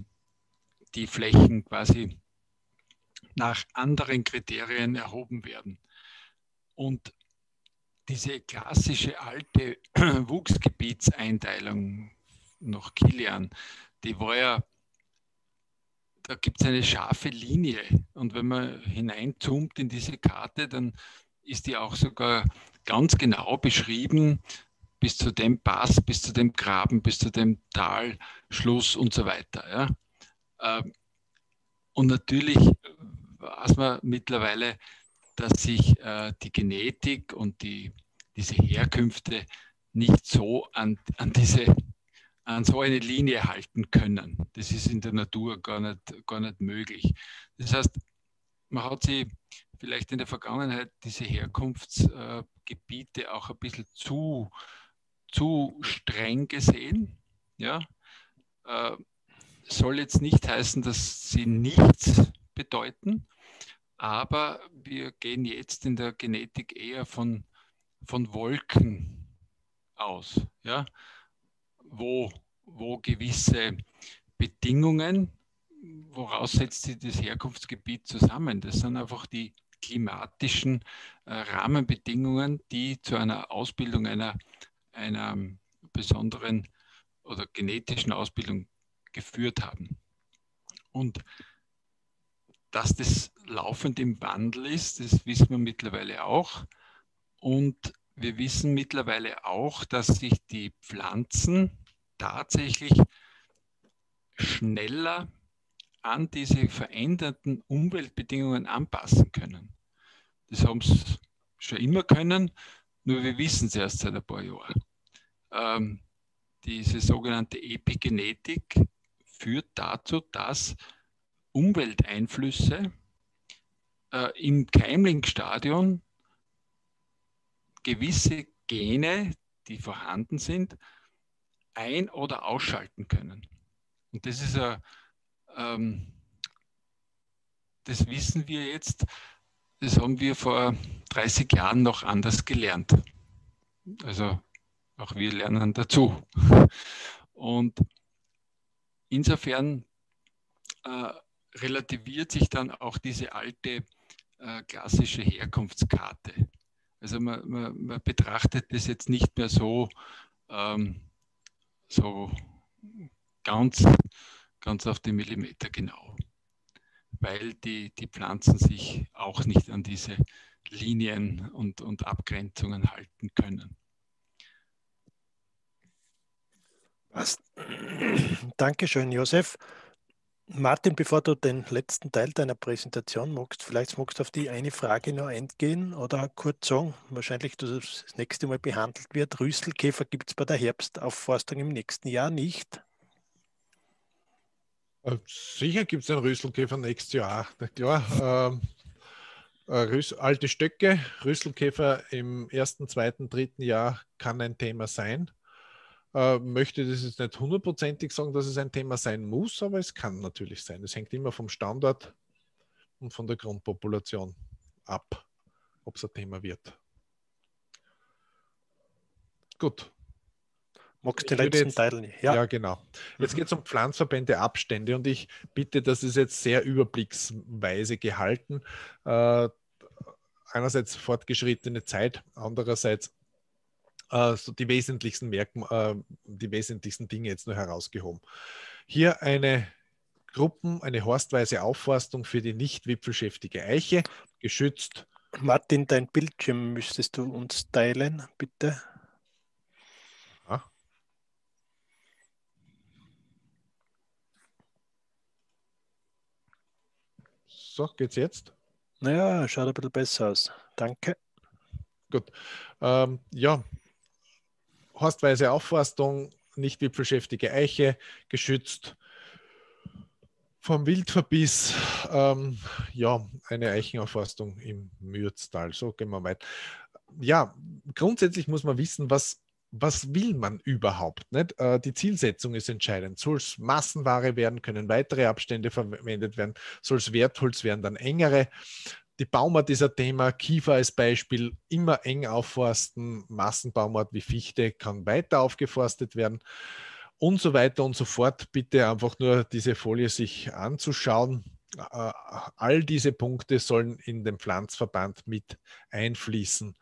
die Flächen quasi nach anderen Kriterien erhoben werden. Und diese klassische alte (clears throat) Wuchsgebietseinteilung nach Kilian, die war ja, da gibt es eine scharfe Linie. Und wenn man hineinzoomt in diese Karte, dann ist die auch sogar ganz genau beschrieben, bis zu dem Pass, bis zu dem Graben, bis zu dem Talschluss und so weiter. Ja. Ähm, und natürlich weiß man mittlerweile, dass sich äh, die Genetik und die, diese Herkünfte nicht so an, an, diese, an so eine Linie halten können. Das ist in der Natur gar nicht, gar nicht möglich. Das heißt, man hat sie vielleicht in der Vergangenheit diese Herkunftsgebiete auch ein bisschen zu, zu streng gesehen. Ja? Äh, soll jetzt nicht heißen, dass sie nichts bedeuten, aber wir gehen jetzt in der Genetik eher von, von Wolken aus, ja? wo, wo gewisse Bedingungen, woraus setzt sich das Herkunftsgebiet zusammen? Das sind einfach die klimatischen äh, Rahmenbedingungen, die zu einer Ausbildung einer, einer besonderen oder genetischen Ausbildung geführt haben. Und dass das laufend im Wandel ist, das wissen wir mittlerweile auch. Und wir wissen mittlerweile auch, dass sich die Pflanzen tatsächlich schneller an diese veränderten Umweltbedingungen anpassen können. Das haben sie schon immer können, nur wir wissen es erst seit ein paar Jahren. Ähm, diese sogenannte Epigenetik führt dazu, dass Umwelteinflüsse äh, im Keimlingsstadion gewisse Gene, die vorhanden sind, ein- oder ausschalten können. Und das ist ein, ähm, das wissen wir jetzt, das haben wir vor 30 Jahren noch anders gelernt. Also auch wir lernen dazu. Und insofern äh, relativiert sich dann auch diese alte äh, klassische Herkunftskarte. Also man, man, man, betrachtet das jetzt nicht mehr so, ähm, so ganz, ganz auf den Millimeter genau, weil die, die Pflanzen sich auch nicht an diese Linien und, und Abgrenzungen halten können. Was? (clears throat) Dankeschön, Josef. Martin, bevor du den letzten Teil deiner Präsentation magst, vielleicht magst du auf die eine Frage noch eingehen oder kurz sagen, wahrscheinlich, dass es das nächste Mal behandelt wird. Rüsselkäfer gibt es bei der Herbstaufforstung im nächsten Jahr nicht? Äh, sicher gibt es einen Rüsselkäfer nächstes Jahr. Klar, ähm, äh, alte Stöcke, Rüsselkäfer im ersten, zweiten, dritten Jahr kann ein Thema sein äh, möchte das jetzt nicht hundertprozentig sagen, dass es ein Thema sein muss, aber es kann natürlich sein. Es hängt immer vom Standort und von der Grundpopulation ab, ob es ein Thema wird. Gut. Magst du den letzten jetzt, Teil? Ja. ja, genau. Jetzt mhm. geht es um Pflanzverbände Abstände und ich bitte, das ist jetzt sehr überblicksweise gehalten. Äh, einerseits fortgeschrittene Zeit, andererseits äh, so die wesentlichsten Merkm äh, die wesentlichsten Dinge jetzt nur herausgehoben. Hier eine Gruppen, eine horstweise Aufforstung für die nicht wipfelschäftige Eiche, geschützt. Martin, dein Bildschirm müsstest du uns teilen, bitte. Ja. So, geht's jetzt? Naja, schaut ein bisschen besser aus. Danke. Gut. Ähm, ja, horstweise Aufforstung, nicht wipfelschäftige Eiche, geschützt vom Wildverbiss. Ähm, ja, eine Eichenaufforstung im Mürztal. So gehen wir weiter. Ja, grundsätzlich muss man wissen, was, was will man überhaupt? Nicht? Äh, die Zielsetzung ist entscheidend. Soll es Massenware werden, können weitere Abstände verwendet werden, soll es Wertholz werden, dann engere die Baumart ist ein Thema, Kiefer als Beispiel, immer eng aufforsten, Massenbaumart wie Fichte kann weiter aufgeforstet werden und so weiter und so fort. Bitte einfach nur diese Folie sich anzuschauen. Äh, all diese Punkte sollen in den Pflanzverband mit einfließen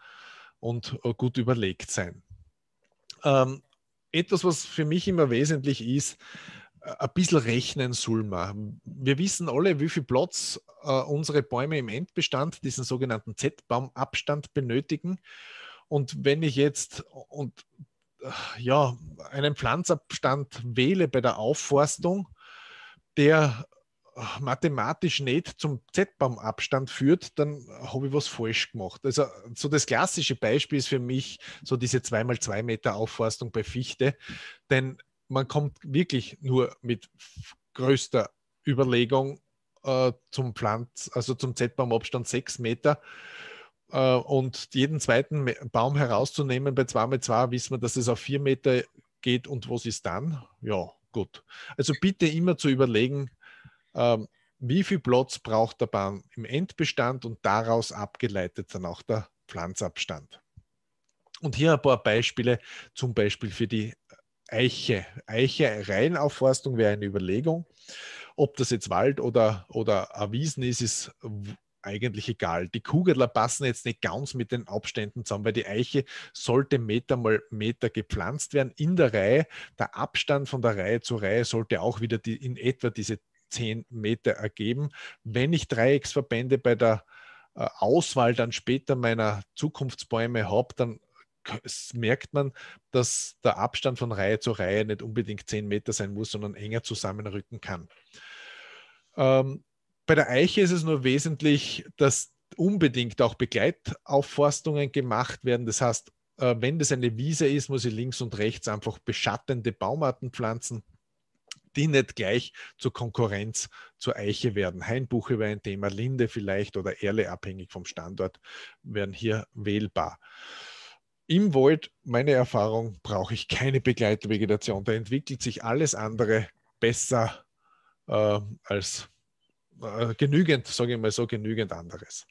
und gut überlegt sein. Ähm, etwas, was für mich immer wesentlich ist, ein bisschen rechnen soll man. Wir wissen alle, wie viel Platz äh, unsere Bäume im Endbestand, diesen sogenannten Z-Baumabstand benötigen. Und wenn ich jetzt und äh, ja, einen Pflanzabstand wähle bei der Aufforstung, der äh, mathematisch nicht zum Z-Baumabstand führt, dann habe ich was falsch gemacht. Also so das klassische Beispiel ist für mich so diese 2x2 Meter Aufforstung bei Fichte, denn man kommt wirklich nur mit größter Überlegung äh, zum Pflanz, also zum Z-Baumabstand sechs Meter. Äh, und jeden zweiten Baum herauszunehmen bei 2 mit 2 wissen wir, dass es auf vier Meter geht und was ist dann? Ja, gut. Also bitte immer zu überlegen, ähm, wie viel Platz braucht der Baum im Endbestand und daraus abgeleitet dann auch der Pflanzabstand. Und hier ein paar Beispiele, zum Beispiel für die Eiche. Eiche Reihenaufforstung wäre eine Überlegung. Ob das jetzt Wald oder, oder Wiesen ist, ist eigentlich egal. Die Kugeler passen jetzt nicht ganz mit den Abständen zusammen, weil die Eiche sollte Meter mal Meter gepflanzt werden in der Reihe. Der Abstand von der Reihe zu Reihe sollte auch wieder die, in etwa diese 10 Meter ergeben. Wenn ich Dreiecksverbände bei der äh, Auswahl dann später meiner Zukunftsbäume habe, dann merkt man, dass der Abstand von Reihe zu Reihe nicht unbedingt 10 Meter sein muss, sondern enger zusammenrücken kann. Ähm, bei der Eiche ist es nur wesentlich, dass unbedingt auch Begleitaufforstungen gemacht werden. Das heißt, äh, wenn das eine Wiese ist, muss ich links und rechts einfach beschattende Baumarten pflanzen die nicht gleich zur Konkurrenz zur Eiche werden. Hainbuche wäre ein Thema, Linde vielleicht oder Erle, abhängig vom Standort, wären hier wählbar. Im Wald, meine Erfahrung, brauche ich keine Begleitvegetation. Da entwickelt sich alles andere besser äh, als äh, genügend, sage ich mal so, genügend anderes.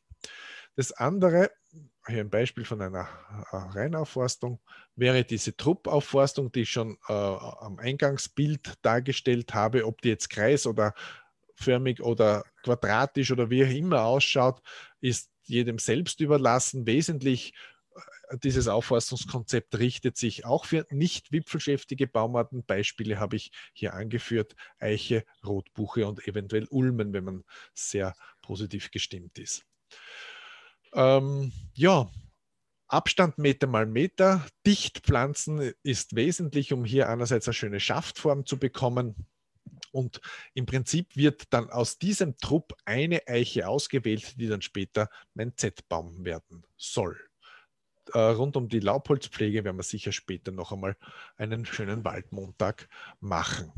Das andere hier ein Beispiel von einer äh, Reinaufforstung, wäre diese Truppaufforstung, die ich schon äh, am Eingangsbild dargestellt habe, ob die jetzt kreis- oder förmig oder quadratisch oder wie auch immer ausschaut, ist jedem selbst überlassen. Wesentlich dieses Aufforstungskonzept richtet sich auch für nicht wipfelschäftige Baumarten. Beispiele habe ich hier angeführt: Eiche, Rotbuche und eventuell Ulmen, wenn man sehr positiv gestimmt ist. Ähm, ja, Abstand Meter mal Meter. Dicht pflanzen ist wesentlich, um hier einerseits eine schöne Schaftform zu bekommen. Und im Prinzip wird dann aus diesem Trupp eine Eiche ausgewählt, die dann später mein Z-Baum werden soll. Äh, rund um die Laubholzpflege werden wir sicher später noch einmal einen schönen Waldmontag machen.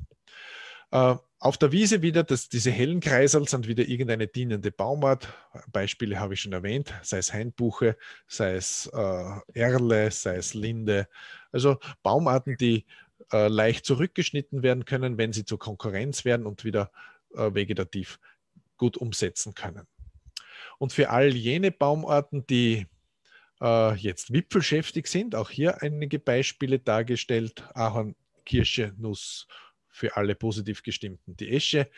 Äh, auf der Wiese wieder, das, diese hellen Kreisel sind wieder irgendeine dienende Baumart. Beispiele habe ich schon erwähnt, sei es Hainbuche, sei es äh, Erle, sei es Linde. Also Baumarten, die äh, leicht zurückgeschnitten werden können, wenn sie zur Konkurrenz werden und wieder äh, vegetativ gut umsetzen können. Und für all jene Baumarten, die äh, jetzt wipfelschäftig sind, auch hier einige Beispiele dargestellt. Ahorn, Kirsche, Nuss, für alle positiv gestimmten. Die Esche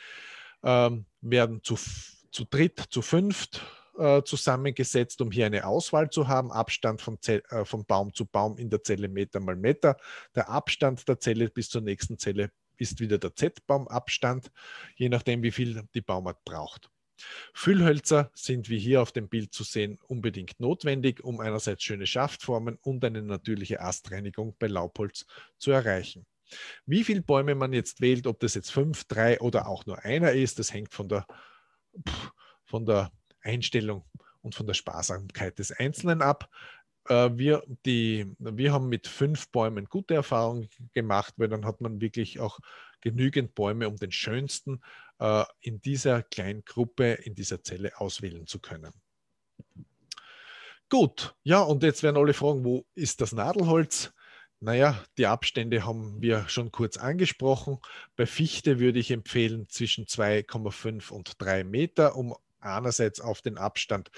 ähm, werden zu, zu dritt, zu fünft äh, zusammengesetzt, um hier eine Auswahl zu haben. Abstand von, äh, von Baum zu Baum in der Zelle Meter mal Meter. Der Abstand der Zelle bis zur nächsten Zelle ist wieder der Z-Baumabstand, je nachdem, wie viel die Baumart braucht. Füllhölzer sind wie hier auf dem Bild zu sehen unbedingt notwendig, um einerseits schöne Schaftformen und eine natürliche Astreinigung bei Laubholz zu erreichen. Wie viele Bäume man jetzt wählt, ob das jetzt fünf, drei oder auch nur einer ist, das hängt von der, von der Einstellung und von der Sparsamkeit des Einzelnen ab. Äh, wir, die, wir haben mit fünf Bäumen gute Erfahrungen gemacht, weil dann hat man wirklich auch genügend Bäume, um den schönsten äh, in dieser kleinen Gruppe, in dieser Zelle auswählen zu können. Gut, ja, und jetzt werden alle fragen, wo ist das Nadelholz? Naja, die Abstände haben wir schon kurz angesprochen. Bei Fichte würde ich empfehlen zwischen 2,5 und 3 Meter, um einerseits auf den Abstand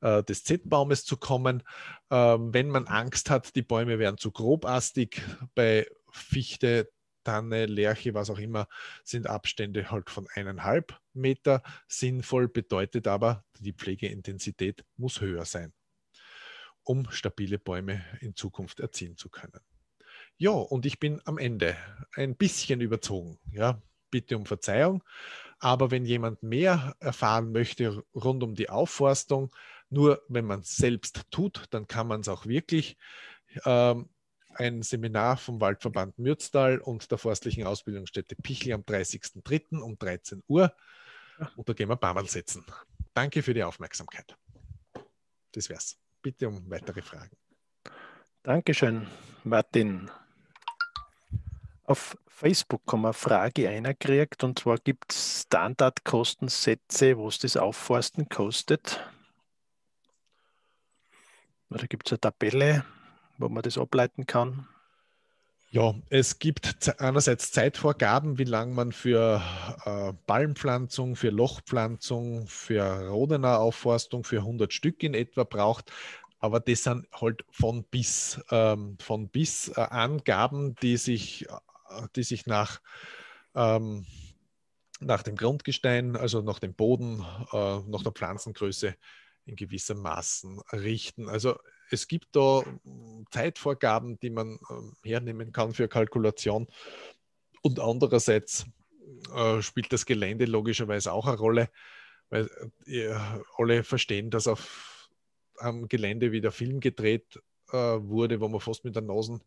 äh, des Z-Baumes zu kommen. Ähm, wenn man Angst hat, die Bäume wären zu grobastig, bei Fichte, Tanne, Lerche, was auch immer, sind Abstände halt von eineinhalb Meter sinnvoll, bedeutet aber, die Pflegeintensität muss höher sein, um stabile Bäume in Zukunft erziehen zu können. Ja, und ich bin am Ende ein bisschen überzogen. Ja, bitte um Verzeihung. Aber wenn jemand mehr erfahren möchte rund um die Aufforstung, nur wenn man es selbst tut, dann kann man es auch wirklich. Ähm, ein Seminar vom Waldverband Mürztal und der Forstlichen Ausbildungsstätte Pichel am 30.03. um 13 Uhr. Und da gehen wir Barmal setzen. Danke für die Aufmerksamkeit. Das wär's. Bitte um weitere Fragen. Dankeschön, Martin. Auf Facebook haben wir eine Frage einerkriegt und zwar gibt es Standardkostensätze, was das Aufforsten kostet. Da gibt es eine Tabelle, wo man das ableiten kann. Ja, es gibt einerseits Zeitvorgaben, wie lange man für äh, Ballenpflanzung, für Lochpflanzung, für Rodener Aufforstung für 100 Stück in etwa braucht. Aber das sind halt von bis, ähm, von bis äh, Angaben, die sich, die sich nach, ähm, nach dem Grundgestein, also nach dem Boden, äh, nach der Pflanzengröße in gewissem Maßen richten. Also es gibt da Zeitvorgaben, die man äh, hernehmen kann für Kalkulation. Und andererseits äh, spielt das Gelände logischerweise auch eine Rolle, weil äh, alle verstehen, dass auf am Gelände wieder Film gedreht äh, wurde, wo man fast mit der Nase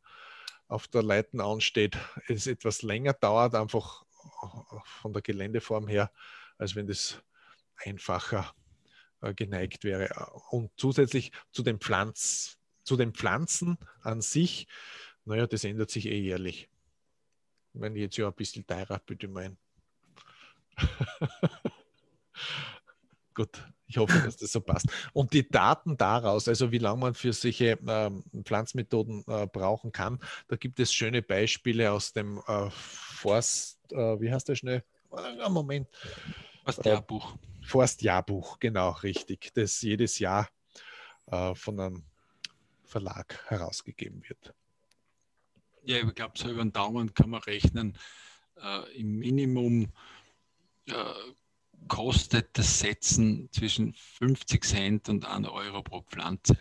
auf der Leiten ansteht, es etwas länger dauert, einfach von der Geländeform her, als wenn das einfacher äh, geneigt wäre. Und zusätzlich zu den, Pflanz, zu den Pflanzen an sich, naja, das ändert sich eh jährlich. Wenn jetzt ja ein bisschen teurer, bitte mein. (laughs) Gut, ich hoffe, dass das so passt. Und die Daten daraus, also wie lange man für solche ähm, Pflanzmethoden äh, brauchen kann, da gibt es schöne Beispiele aus dem äh, Forst, äh, wie heißt der schnell? Moment. Forstjahrbuch. Forstjahrbuch, genau, richtig, das jedes Jahr äh, von einem Verlag herausgegeben wird. Ja, ich glaube, so über den Daumen kann man rechnen. Äh, Im Minimum äh, kostet das Setzen zwischen 50 Cent und 1 Euro pro Pflanze.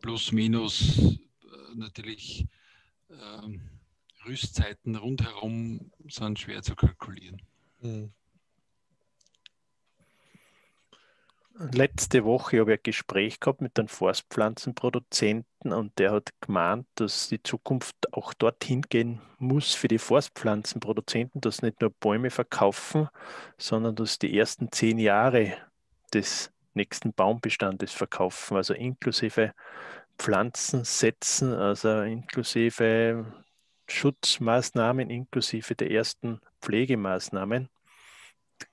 Plus, minus äh, natürlich ähm, Rüstzeiten rundherum sind schwer zu kalkulieren. Mhm. Letzte Woche habe ich ein Gespräch gehabt mit einem Forstpflanzenproduzenten und der hat gemeint, dass die Zukunft auch dorthin gehen muss für die Forstpflanzenproduzenten, dass nicht nur Bäume verkaufen, sondern dass die ersten zehn Jahre des nächsten Baumbestandes verkaufen, also inklusive Pflanzen setzen, also inklusive Schutzmaßnahmen, inklusive der ersten Pflegemaßnahmen.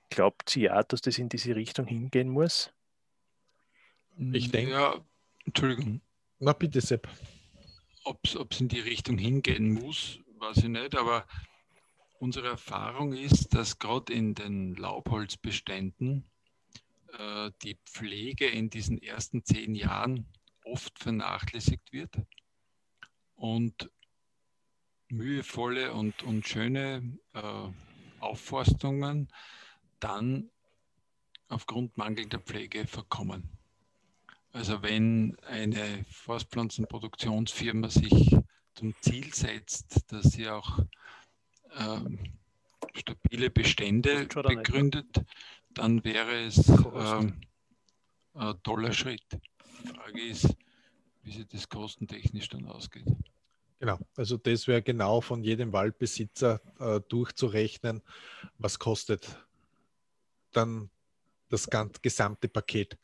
Glaubt sie ja, dass das in diese Richtung hingehen muss? Ich denke. Ja, Entschuldigung. Na bitte, Sepp. Ob es in die Richtung hingehen muss, weiß ich nicht, aber unsere Erfahrung ist, dass gerade in den Laubholzbeständen äh, die Pflege in diesen ersten zehn Jahren oft vernachlässigt wird und mühevolle und, und schöne äh, Aufforstungen dann aufgrund mangelnder Pflege verkommen. Also wenn eine Forstpflanzenproduktionsfirma sich zum Ziel setzt, dass sie auch ähm, stabile Bestände begründet, dann wäre es ähm, ein toller Schritt. Die Frage ist, wie sich das kostentechnisch dann ausgeht. Genau, also das wäre genau von jedem Waldbesitzer äh, durchzurechnen, was kostet dann das ganze, gesamte Paket.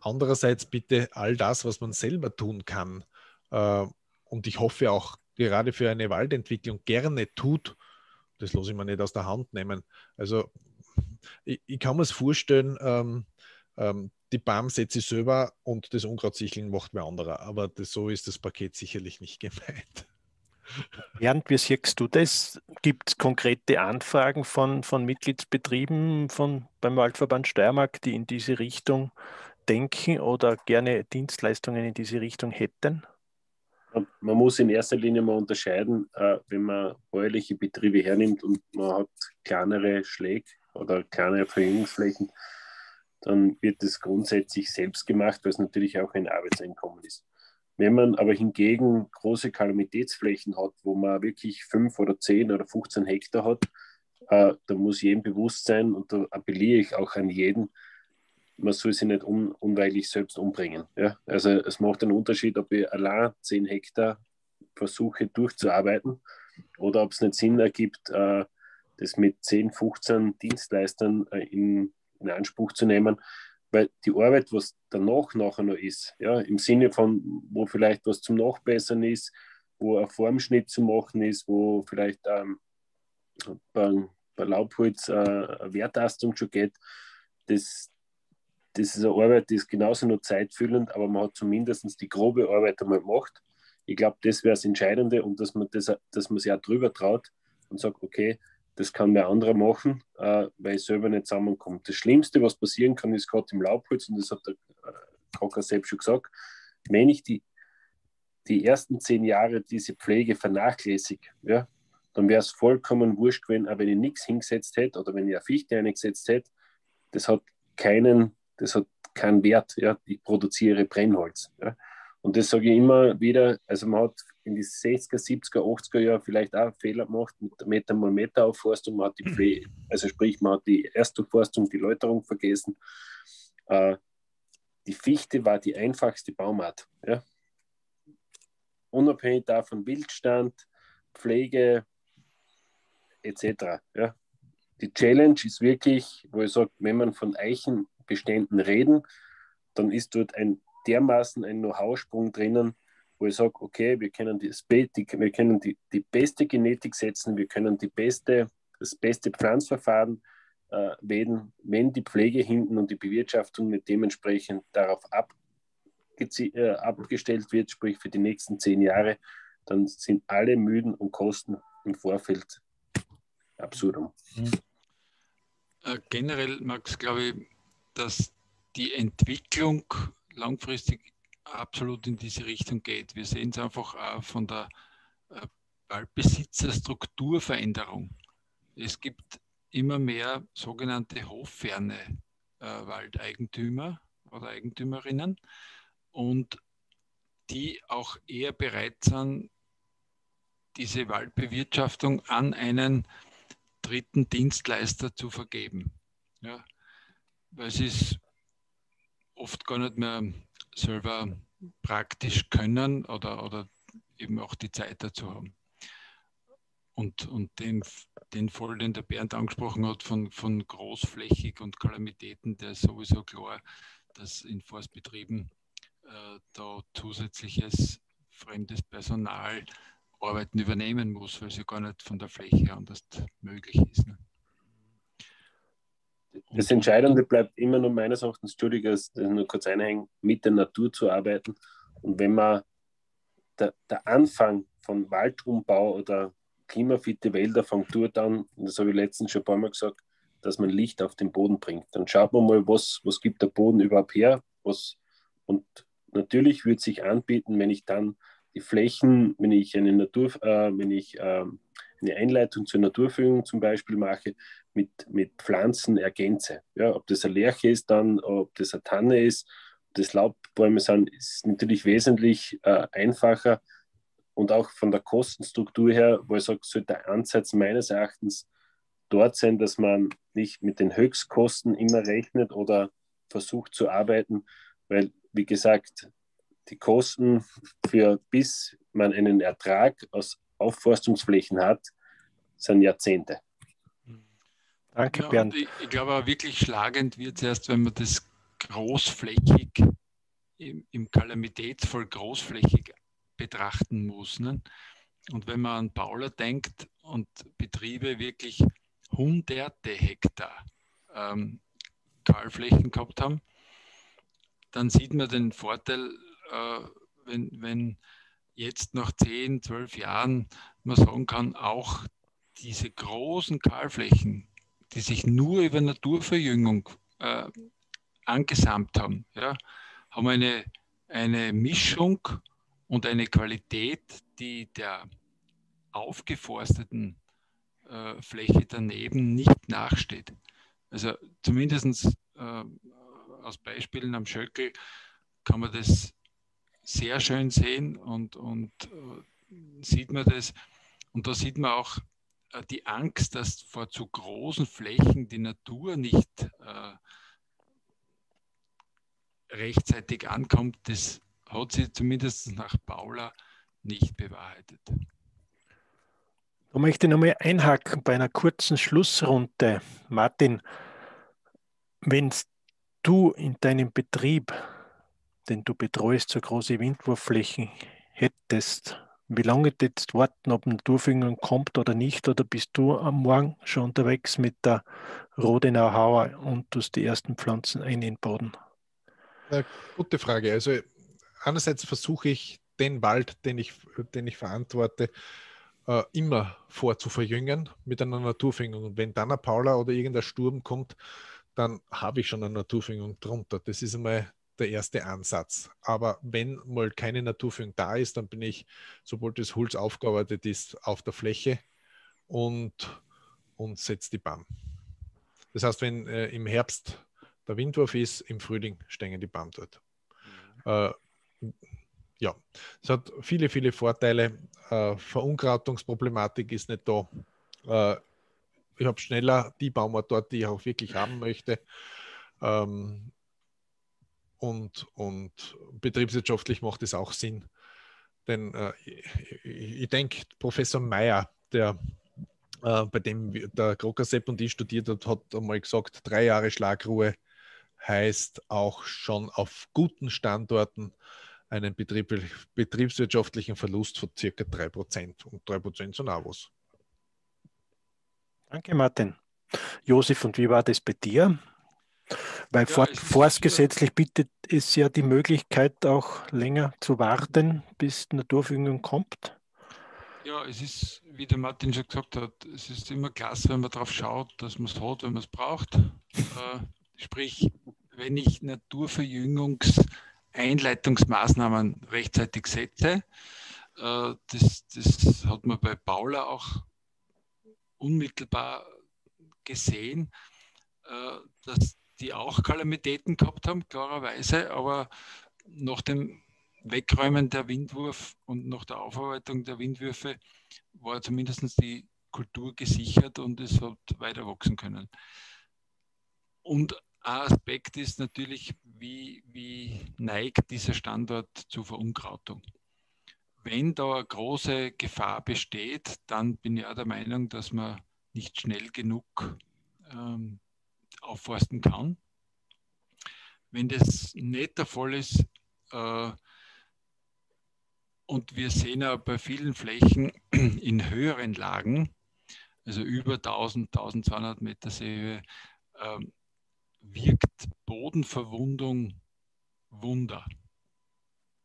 Andererseits bitte all das, was man selber tun kann. Äh, und ich hoffe auch gerade für eine Waldentwicklung gerne tut, das lasse ich mir nicht aus der Hand nehmen. Also ich, ich kann mir es vorstellen, ähm, ähm, die BAM setze ich selber und das Unkrautsicheln macht mir anderer. Aber das, so ist das Paket sicherlich nicht (laughs) gemeint. Bernd, wie siehst du das? Gibt es konkrete Anfragen von, von Mitgliedsbetrieben von, beim Waldverband Steiermark, die in diese Richtung denken oder gerne Dienstleistungen in diese Richtung hätten? Man muss in erster Linie mal unterscheiden, äh, wenn man bäuerliche Betriebe hernimmt und man hat kleinere Schläge oder kleinere Verjüngungsflächen, dann wird das grundsätzlich selbst gemacht, weil es natürlich auch ein Arbeitseinkommen ist. Wenn man aber hingegen große Kalamitätsflächen hat, wo man wirklich fünf oder zehn oder 15 Hektar hat, äh, da muss jedem bewusst sein und da appelliere ich auch an jeden, man soll sich nicht un unweilig selbst umbringen. Ja? Also es macht einen Unterschied, ob ich allein 10 Hektar versuche durchzuarbeiten oder ob es nicht Sinn ergibt, äh, das mit 10, 15 Dienstleistern äh, in, in Anspruch zu nehmen, weil die Arbeit, was danach nachher noch ist, ja, im Sinne von, wo vielleicht was zum Nachbessern ist, wo ein Formschnitt zu machen ist, wo vielleicht ähm, bei, bei Laubholz äh, eine Wertastung schon geht. Das, das ist eine Arbeit, die ist genauso nur zeitfüllend, aber man hat zumindest die grobe Arbeit einmal gemacht. Ich glaube, das wäre das Entscheidende und dass man, das, dass man sich auch drüber traut und sagt, okay, das kann der andere machen, äh, weil ich selber nicht zusammenkomme. Das Schlimmste, was passieren kann, ist gerade im Laubholz, und das hat der äh, Kocker selbst schon gesagt, wenn ich die, die ersten zehn Jahre diese Pflege vernachlässige, ja, dann wäre es vollkommen wurscht gewesen, auch wenn ich nichts hingesetzt hätte oder wenn ich eine Fichte eingesetzt hätte, das hat keinen, das hat keinen Wert. Ja, ich produziere Brennholz. Ja. Und das sage ich immer wieder, also man hat in die 60er, 70er, 80er Jahre vielleicht auch Fehler gemacht mit der Meter mal Meter Aufforstung, man hat die Pflege, also sprich, man hat die Erstaufforstung, die Läuterung vergessen. Äh, die Fichte war die einfachste Baumart. Ja. Unabhängig davon Wildstand, Pflege etc. Ja. Die Challenge ist wirklich, wo ich sage, wenn man von Eichenbeständen reden, dann ist dort ein dermaßen ein Know-how-Sprung drinnen, wo ich sage, okay, wir können, die, wir können die, die beste Genetik setzen, wir können die beste, das beste Pflanzverfahren äh, wählen, wenn die Pflege hinten und die Bewirtschaftung nicht dementsprechend darauf ab, äh, abgestellt wird, sprich für die nächsten zehn Jahre, dann sind alle Müden und Kosten im Vorfeld absurdum. Mhm. Äh, generell, Max, glaube ich, dass die Entwicklung langfristig absolut in diese Richtung geht. Wir sehen es einfach auch von der äh, Waldbesitzerstrukturveränderung. Es gibt immer mehr sogenannte hofferne äh, Waldeigentümer oder Eigentümerinnen und die auch eher bereit sind, diese Waldbewirtschaftung an einen dritten Dienstleister zu vergeben. Ja, weil es ist oft gar nicht mehr selber praktisch können oder, oder eben auch die Zeit dazu haben. Und, und den, den Fall, den der Bernd angesprochen hat, von, von großflächig und Kalamitäten, der ist sowieso klar, dass in Forstbetrieben äh, da zusätzliches fremdes Personal Arbeiten übernehmen muss, weil es ja gar nicht von der Fläche anders möglich ist. Ne? Das Entscheidende bleibt immer nur meines Erachtens, Entschuldige, nur kurz einhängen, mit der Natur zu arbeiten. Und wenn man der, der Anfang von Waldumbau oder klimafitte Wälder fängt dort an, das habe ich letztens schon ein paar Mal gesagt, dass man Licht auf den Boden bringt. Dann schaut man mal, was, was gibt der Boden überhaupt her. Was, und natürlich würde sich anbieten, wenn ich dann die Flächen, wenn ich eine Natur, äh, wenn ich äh, eine Einleitung zur Naturführung zum Beispiel mache, mit, mit Pflanzen ergänze. Ja, ob das eine Lerche ist dann, ob das eine Tanne ist, ob das Laubbäume sind, ist natürlich wesentlich äh, einfacher und auch von der Kostenstruktur her, wo ich sage, sollte der Ansatz meines Erachtens dort sein, dass man nicht mit den Höchstkosten immer rechnet oder versucht zu arbeiten, weil, wie gesagt, die Kosten für bis man einen Ertrag aus Aufforstungsflächen hat, sind Jahrzehnte. Danke, ja, Bernd. Ich, ich, glaube, wirklich schlagend wird es erst, wenn man das großflächig im, im Kalamitätsfall großflächig betrachten muss. Ne? Und wenn man an Paula denkt und Betriebe wirklich hunderte Hektar ähm, Kahlflächen gehabt haben, dann sieht man den Vorteil, äh, wenn, wenn jetzt nach 10, 12 Jahren man sagen kann, auch diese großen Kahlflächen, die sich nur über Naturverjüngung äh, angesamt haben, ja, haben eine, eine Mischung und eine Qualität, die der aufgeforsteten äh, Fläche daneben nicht nachsteht. Also zumindest äh, aus Beispielen am Schöckel kann man das sehr schön sehen und, und äh, sieht man das. Und da sieht man auch die Angst, dass vor zu großen Flächen die Natur nicht äh, rechtzeitig ankommt. Das hat sie zumindest nach Paula nicht bewahrheitet. Da möchte ich nochmal einhaken bei einer kurzen Schlussrunde. Martin, wenn du in deinem Betrieb den du betreust, so große Windwurfflächen hättest, Wie lange jetzt warten, ob ein Naturverjüngung kommt oder nicht? Oder bist du am Morgen schon unterwegs mit der Rodenau Hauer und tust die ersten Pflanzen ein in den Boden? Eine gute Frage. Also einerseits versuche ich den Wald, den ich, den ich verantworte, äh, immer vorzuverjüngen mit einer Naturverjüngung. Und wenn dann ein Paula oder irgendein Sturm kommt, dann habe ich schon eine Naturverjüngung drunter. Das ist einmal der erste Ansatz. Aber wenn mal keine Naturverjüngung da ist, dann bin ich, sobald das Holz aufgearbeitet ist, auf der Fläche und, und setze die Baum. Das heißt, wenn äh, im Herbst der Windwurf ist, im Frühling stehen die Baum dort. Mhm. Äh, ja, es hat viele, viele Vorteile. Äh, Verunkrautungsproblematik ist nicht da. Äh, ich habe schneller die Baumart dort, die ich auch wirklich haben möchte. Ähm, und, und betriebswirtschaftlich macht es auch Sinn. Denn äh, ich, ich denke, Professor Meyer, der äh, bei dem der Krocker Sepp und ich studiert hat, hat einmal gesagt, drei Jahre Schlagruhe heißt auch schon auf guten Standorten einen Betrieb, betriebswirtschaftlichen Verlust von circa 3%. Und 3% sind auch was. Danke, Martin. Josef, und wie war das bei dir? Weil ja, forstgesetzlich bietet es ja die Möglichkeit, auch länger zu warten, bis die Naturverjüngung kommt. Ja, es ist, wie der Martin schon gesagt hat, es ist immer klasse, wenn man darauf schaut, dass man es hat, wenn man es braucht. (laughs) äh, sprich, wenn ich Naturverjüngungs- Einleitungsmaßnahmen rechtzeitig setze. Äh, das, das hat man bei Paula auch unmittelbar gesehen, äh, dass die auch Kalamitäten gehabt haben, klarerweise, aber nach dem Wegräumen der Windwurf und nach der Aufarbeitung der Windwürfe war zumindest die Kultur gesichert und es hat weiter wachsen können. Und ein Aspekt ist natürlich, wie, wie neigt dieser Standort zur Verunkrautung. Wenn da eine große Gefahr besteht, dann bin ich auch der Meinung, dass man nicht schnell genug ähm, aufforsten kann. Wenn das nicht der Fall ist, äh, und wir sehen auch bei vielen Flächen (clears throat) in höheren Lagen, also über 1000, 1200 Meter Seehöhe, äh, wirkt Bodenverwundung Wunder.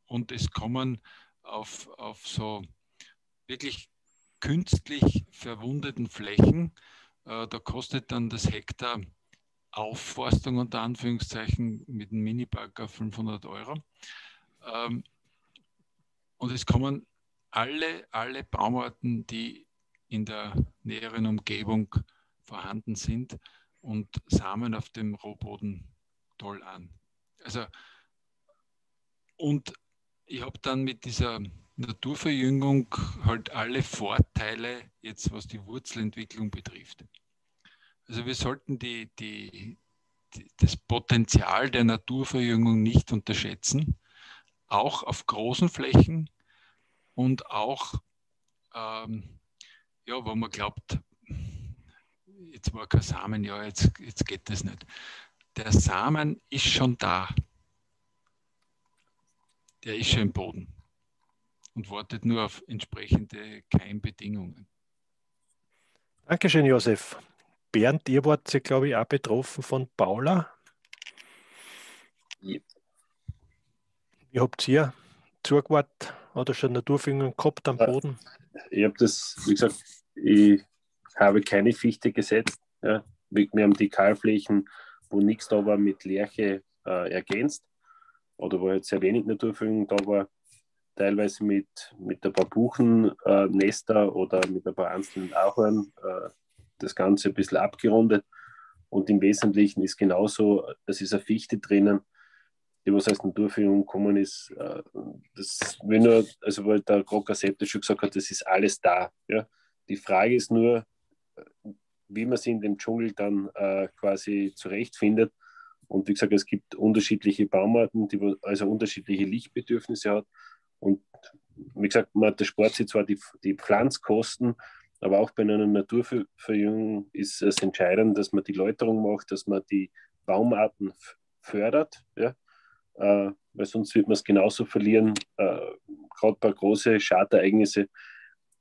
Und es kommen auf, auf so wirklich künstlich verwundeten Flächen, äh, da kostet dann das Hektar Aufforstung unter Anführungszeichen mit einem Minibagger 500 Euro. Ähm, und es kommen alle, alle Baumarten, die in der näheren Umgebung vorhanden sind, und Samen auf dem Rohboden toll an. Also, und ich habe dann mit dieser Naturverjüngung halt alle Vorteile, jetzt was die Wurzelentwicklung betrifft. Also wir sollten die, die, die, das Potenzial der Naturverjüngung nicht unterschätzen, auch auf großen Flächen und auch, ähm, ja, wo man glaubt, jetzt war kein Samen, ja, jetzt, jetzt geht das nicht. Der Samen ist schon da. Der ist schon im Boden und wartet nur auf entsprechende Keimbedingungen. Dankeschön, Josef. Bernd, ihr wart ja, glaube ich, auch betroffen von Paula. Ja. Wie habt ihr zugewartet oder schon Naturführung gehabt am Boden? Ich habe das, wie gesagt, ich habe keine Fichte gesetzt. Ja. Wir, haben die Kahlflächen, wo nichts da war, mit Lerche äh, ergänzt. Oder wo jetzt sehr wenig Naturführung da war, teilweise mit, mit ein paar Buchennester äh, oder mit ein paar einzelnen Ahorn äh, das Ganze ein bisschen abgerundet. Und im Wesentlichen ist genauso, es ist eine Fichte drinnen, die was als Naturführung gekommen ist. Äh, das will nur, also weil der Krocker selbst schon gesagt hat, das ist alles da. Ja. Die Frage ist nur, wie man sie in dem Dschungel dann äh, quasi zurechtfindet. Und wie gesagt, es gibt unterschiedliche Baumarten, die also unterschiedliche Lichtbedürfnisse hat. Und wie gesagt, man der Sport sieht zwar die, die Pflanzkosten, aber auch bei einer Naturverjüngung ist es entscheidend, dass man die Läuterung macht, dass man die Baumarten fördert, ja? Äh, weil sonst wird man es genauso verlieren, äh, gerade bei großen Schadereignisse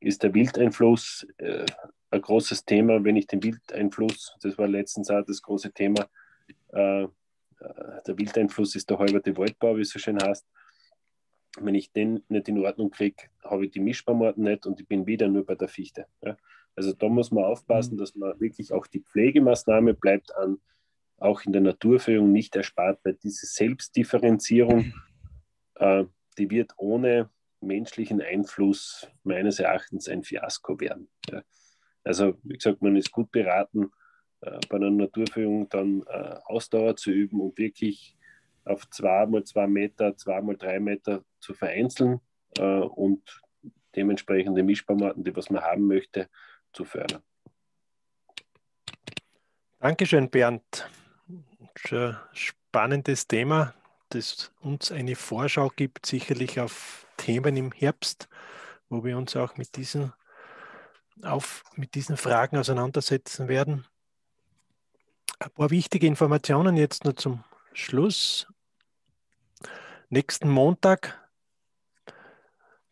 ist der Wildeinfluss äh, ein großes Thema. Wenn ich den Wildeinfluss, das war letztens auch das große Thema, äh, äh der Wildeinfluss ist der halberte Waldbau, wie es so schön heißt. Wenn ich den nicht in Ordnung kriege, habe ich die Mischbaumarten nicht und ich bin wieder nur bei der Fichte. Ja. Also da muss man aufpassen, mhm. dass man wirklich auch die Pflegemaßnahme bleibt an, auch in der Naturführung nicht erspart, weil diese Selbstdifferenzierung, äh, die wird ohne menschlichen Einfluss meines Erachtens ein Fiasko werden. Ja. Also wie gesagt, man ist gut beraten, äh, bei einer Naturführung dann äh, Ausdauer zu üben und wirklich auf zwei mal zwei Meter, zwei mal drei Meter zu vereinzeln äh, und dementsprechende Mischbaumarten, die was man haben möchte, zu fördern. Dankeschön, Bernd. Spannendes Thema, das uns eine Vorschau gibt, sicherlich auf Themen im Herbst, wo wir uns auch mit diesen, auf, mit diesen Fragen auseinandersetzen werden. Ein paar wichtige Informationen jetzt nur zum Schluss. Nächsten Montag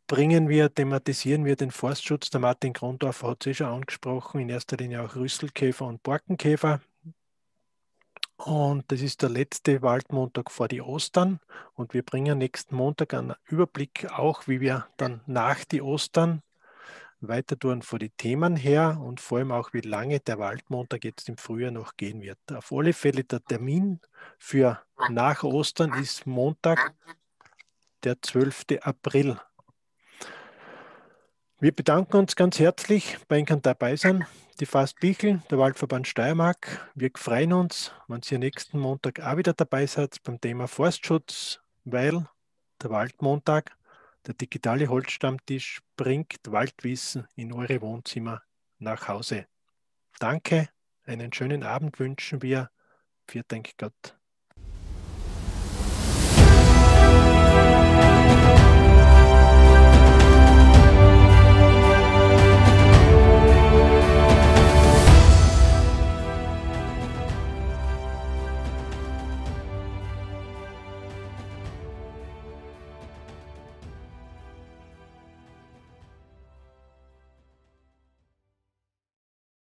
bringen wir, thematisieren wir den Forstschutz. Der Martin Grundorf hat es eh schon angesprochen, in erster Linie auch Rüsselkäfer und Borkenkäfer. Und das ist der letzte Waldmontag vor die Ostern. Und wir bringen nächsten Montag einen Überblick auch, wie wir dann nach die Ostern weiter tun vor die Themen her und vor allem auch, wie lange der Waldmontag jetzt im Frühjahr noch gehen wird. Auf alle Fälle der Termin für nach Ostern ist Montag, der 12. April wir bedanken uns ganz herzlich bei Ihnen dabei sein. Die Fast Bichel, der Waldverband Steiermark. Wir freuen uns, wenn Sie nächsten Montag auch wieder dabei seid beim Thema Forstschutz, weil der Waldmontag, der digitale Holzstammtisch, bringt Waldwissen in eure Wohnzimmer nach Hause. Danke, einen schönen Abend wünschen wir. Vielen Dank Gott.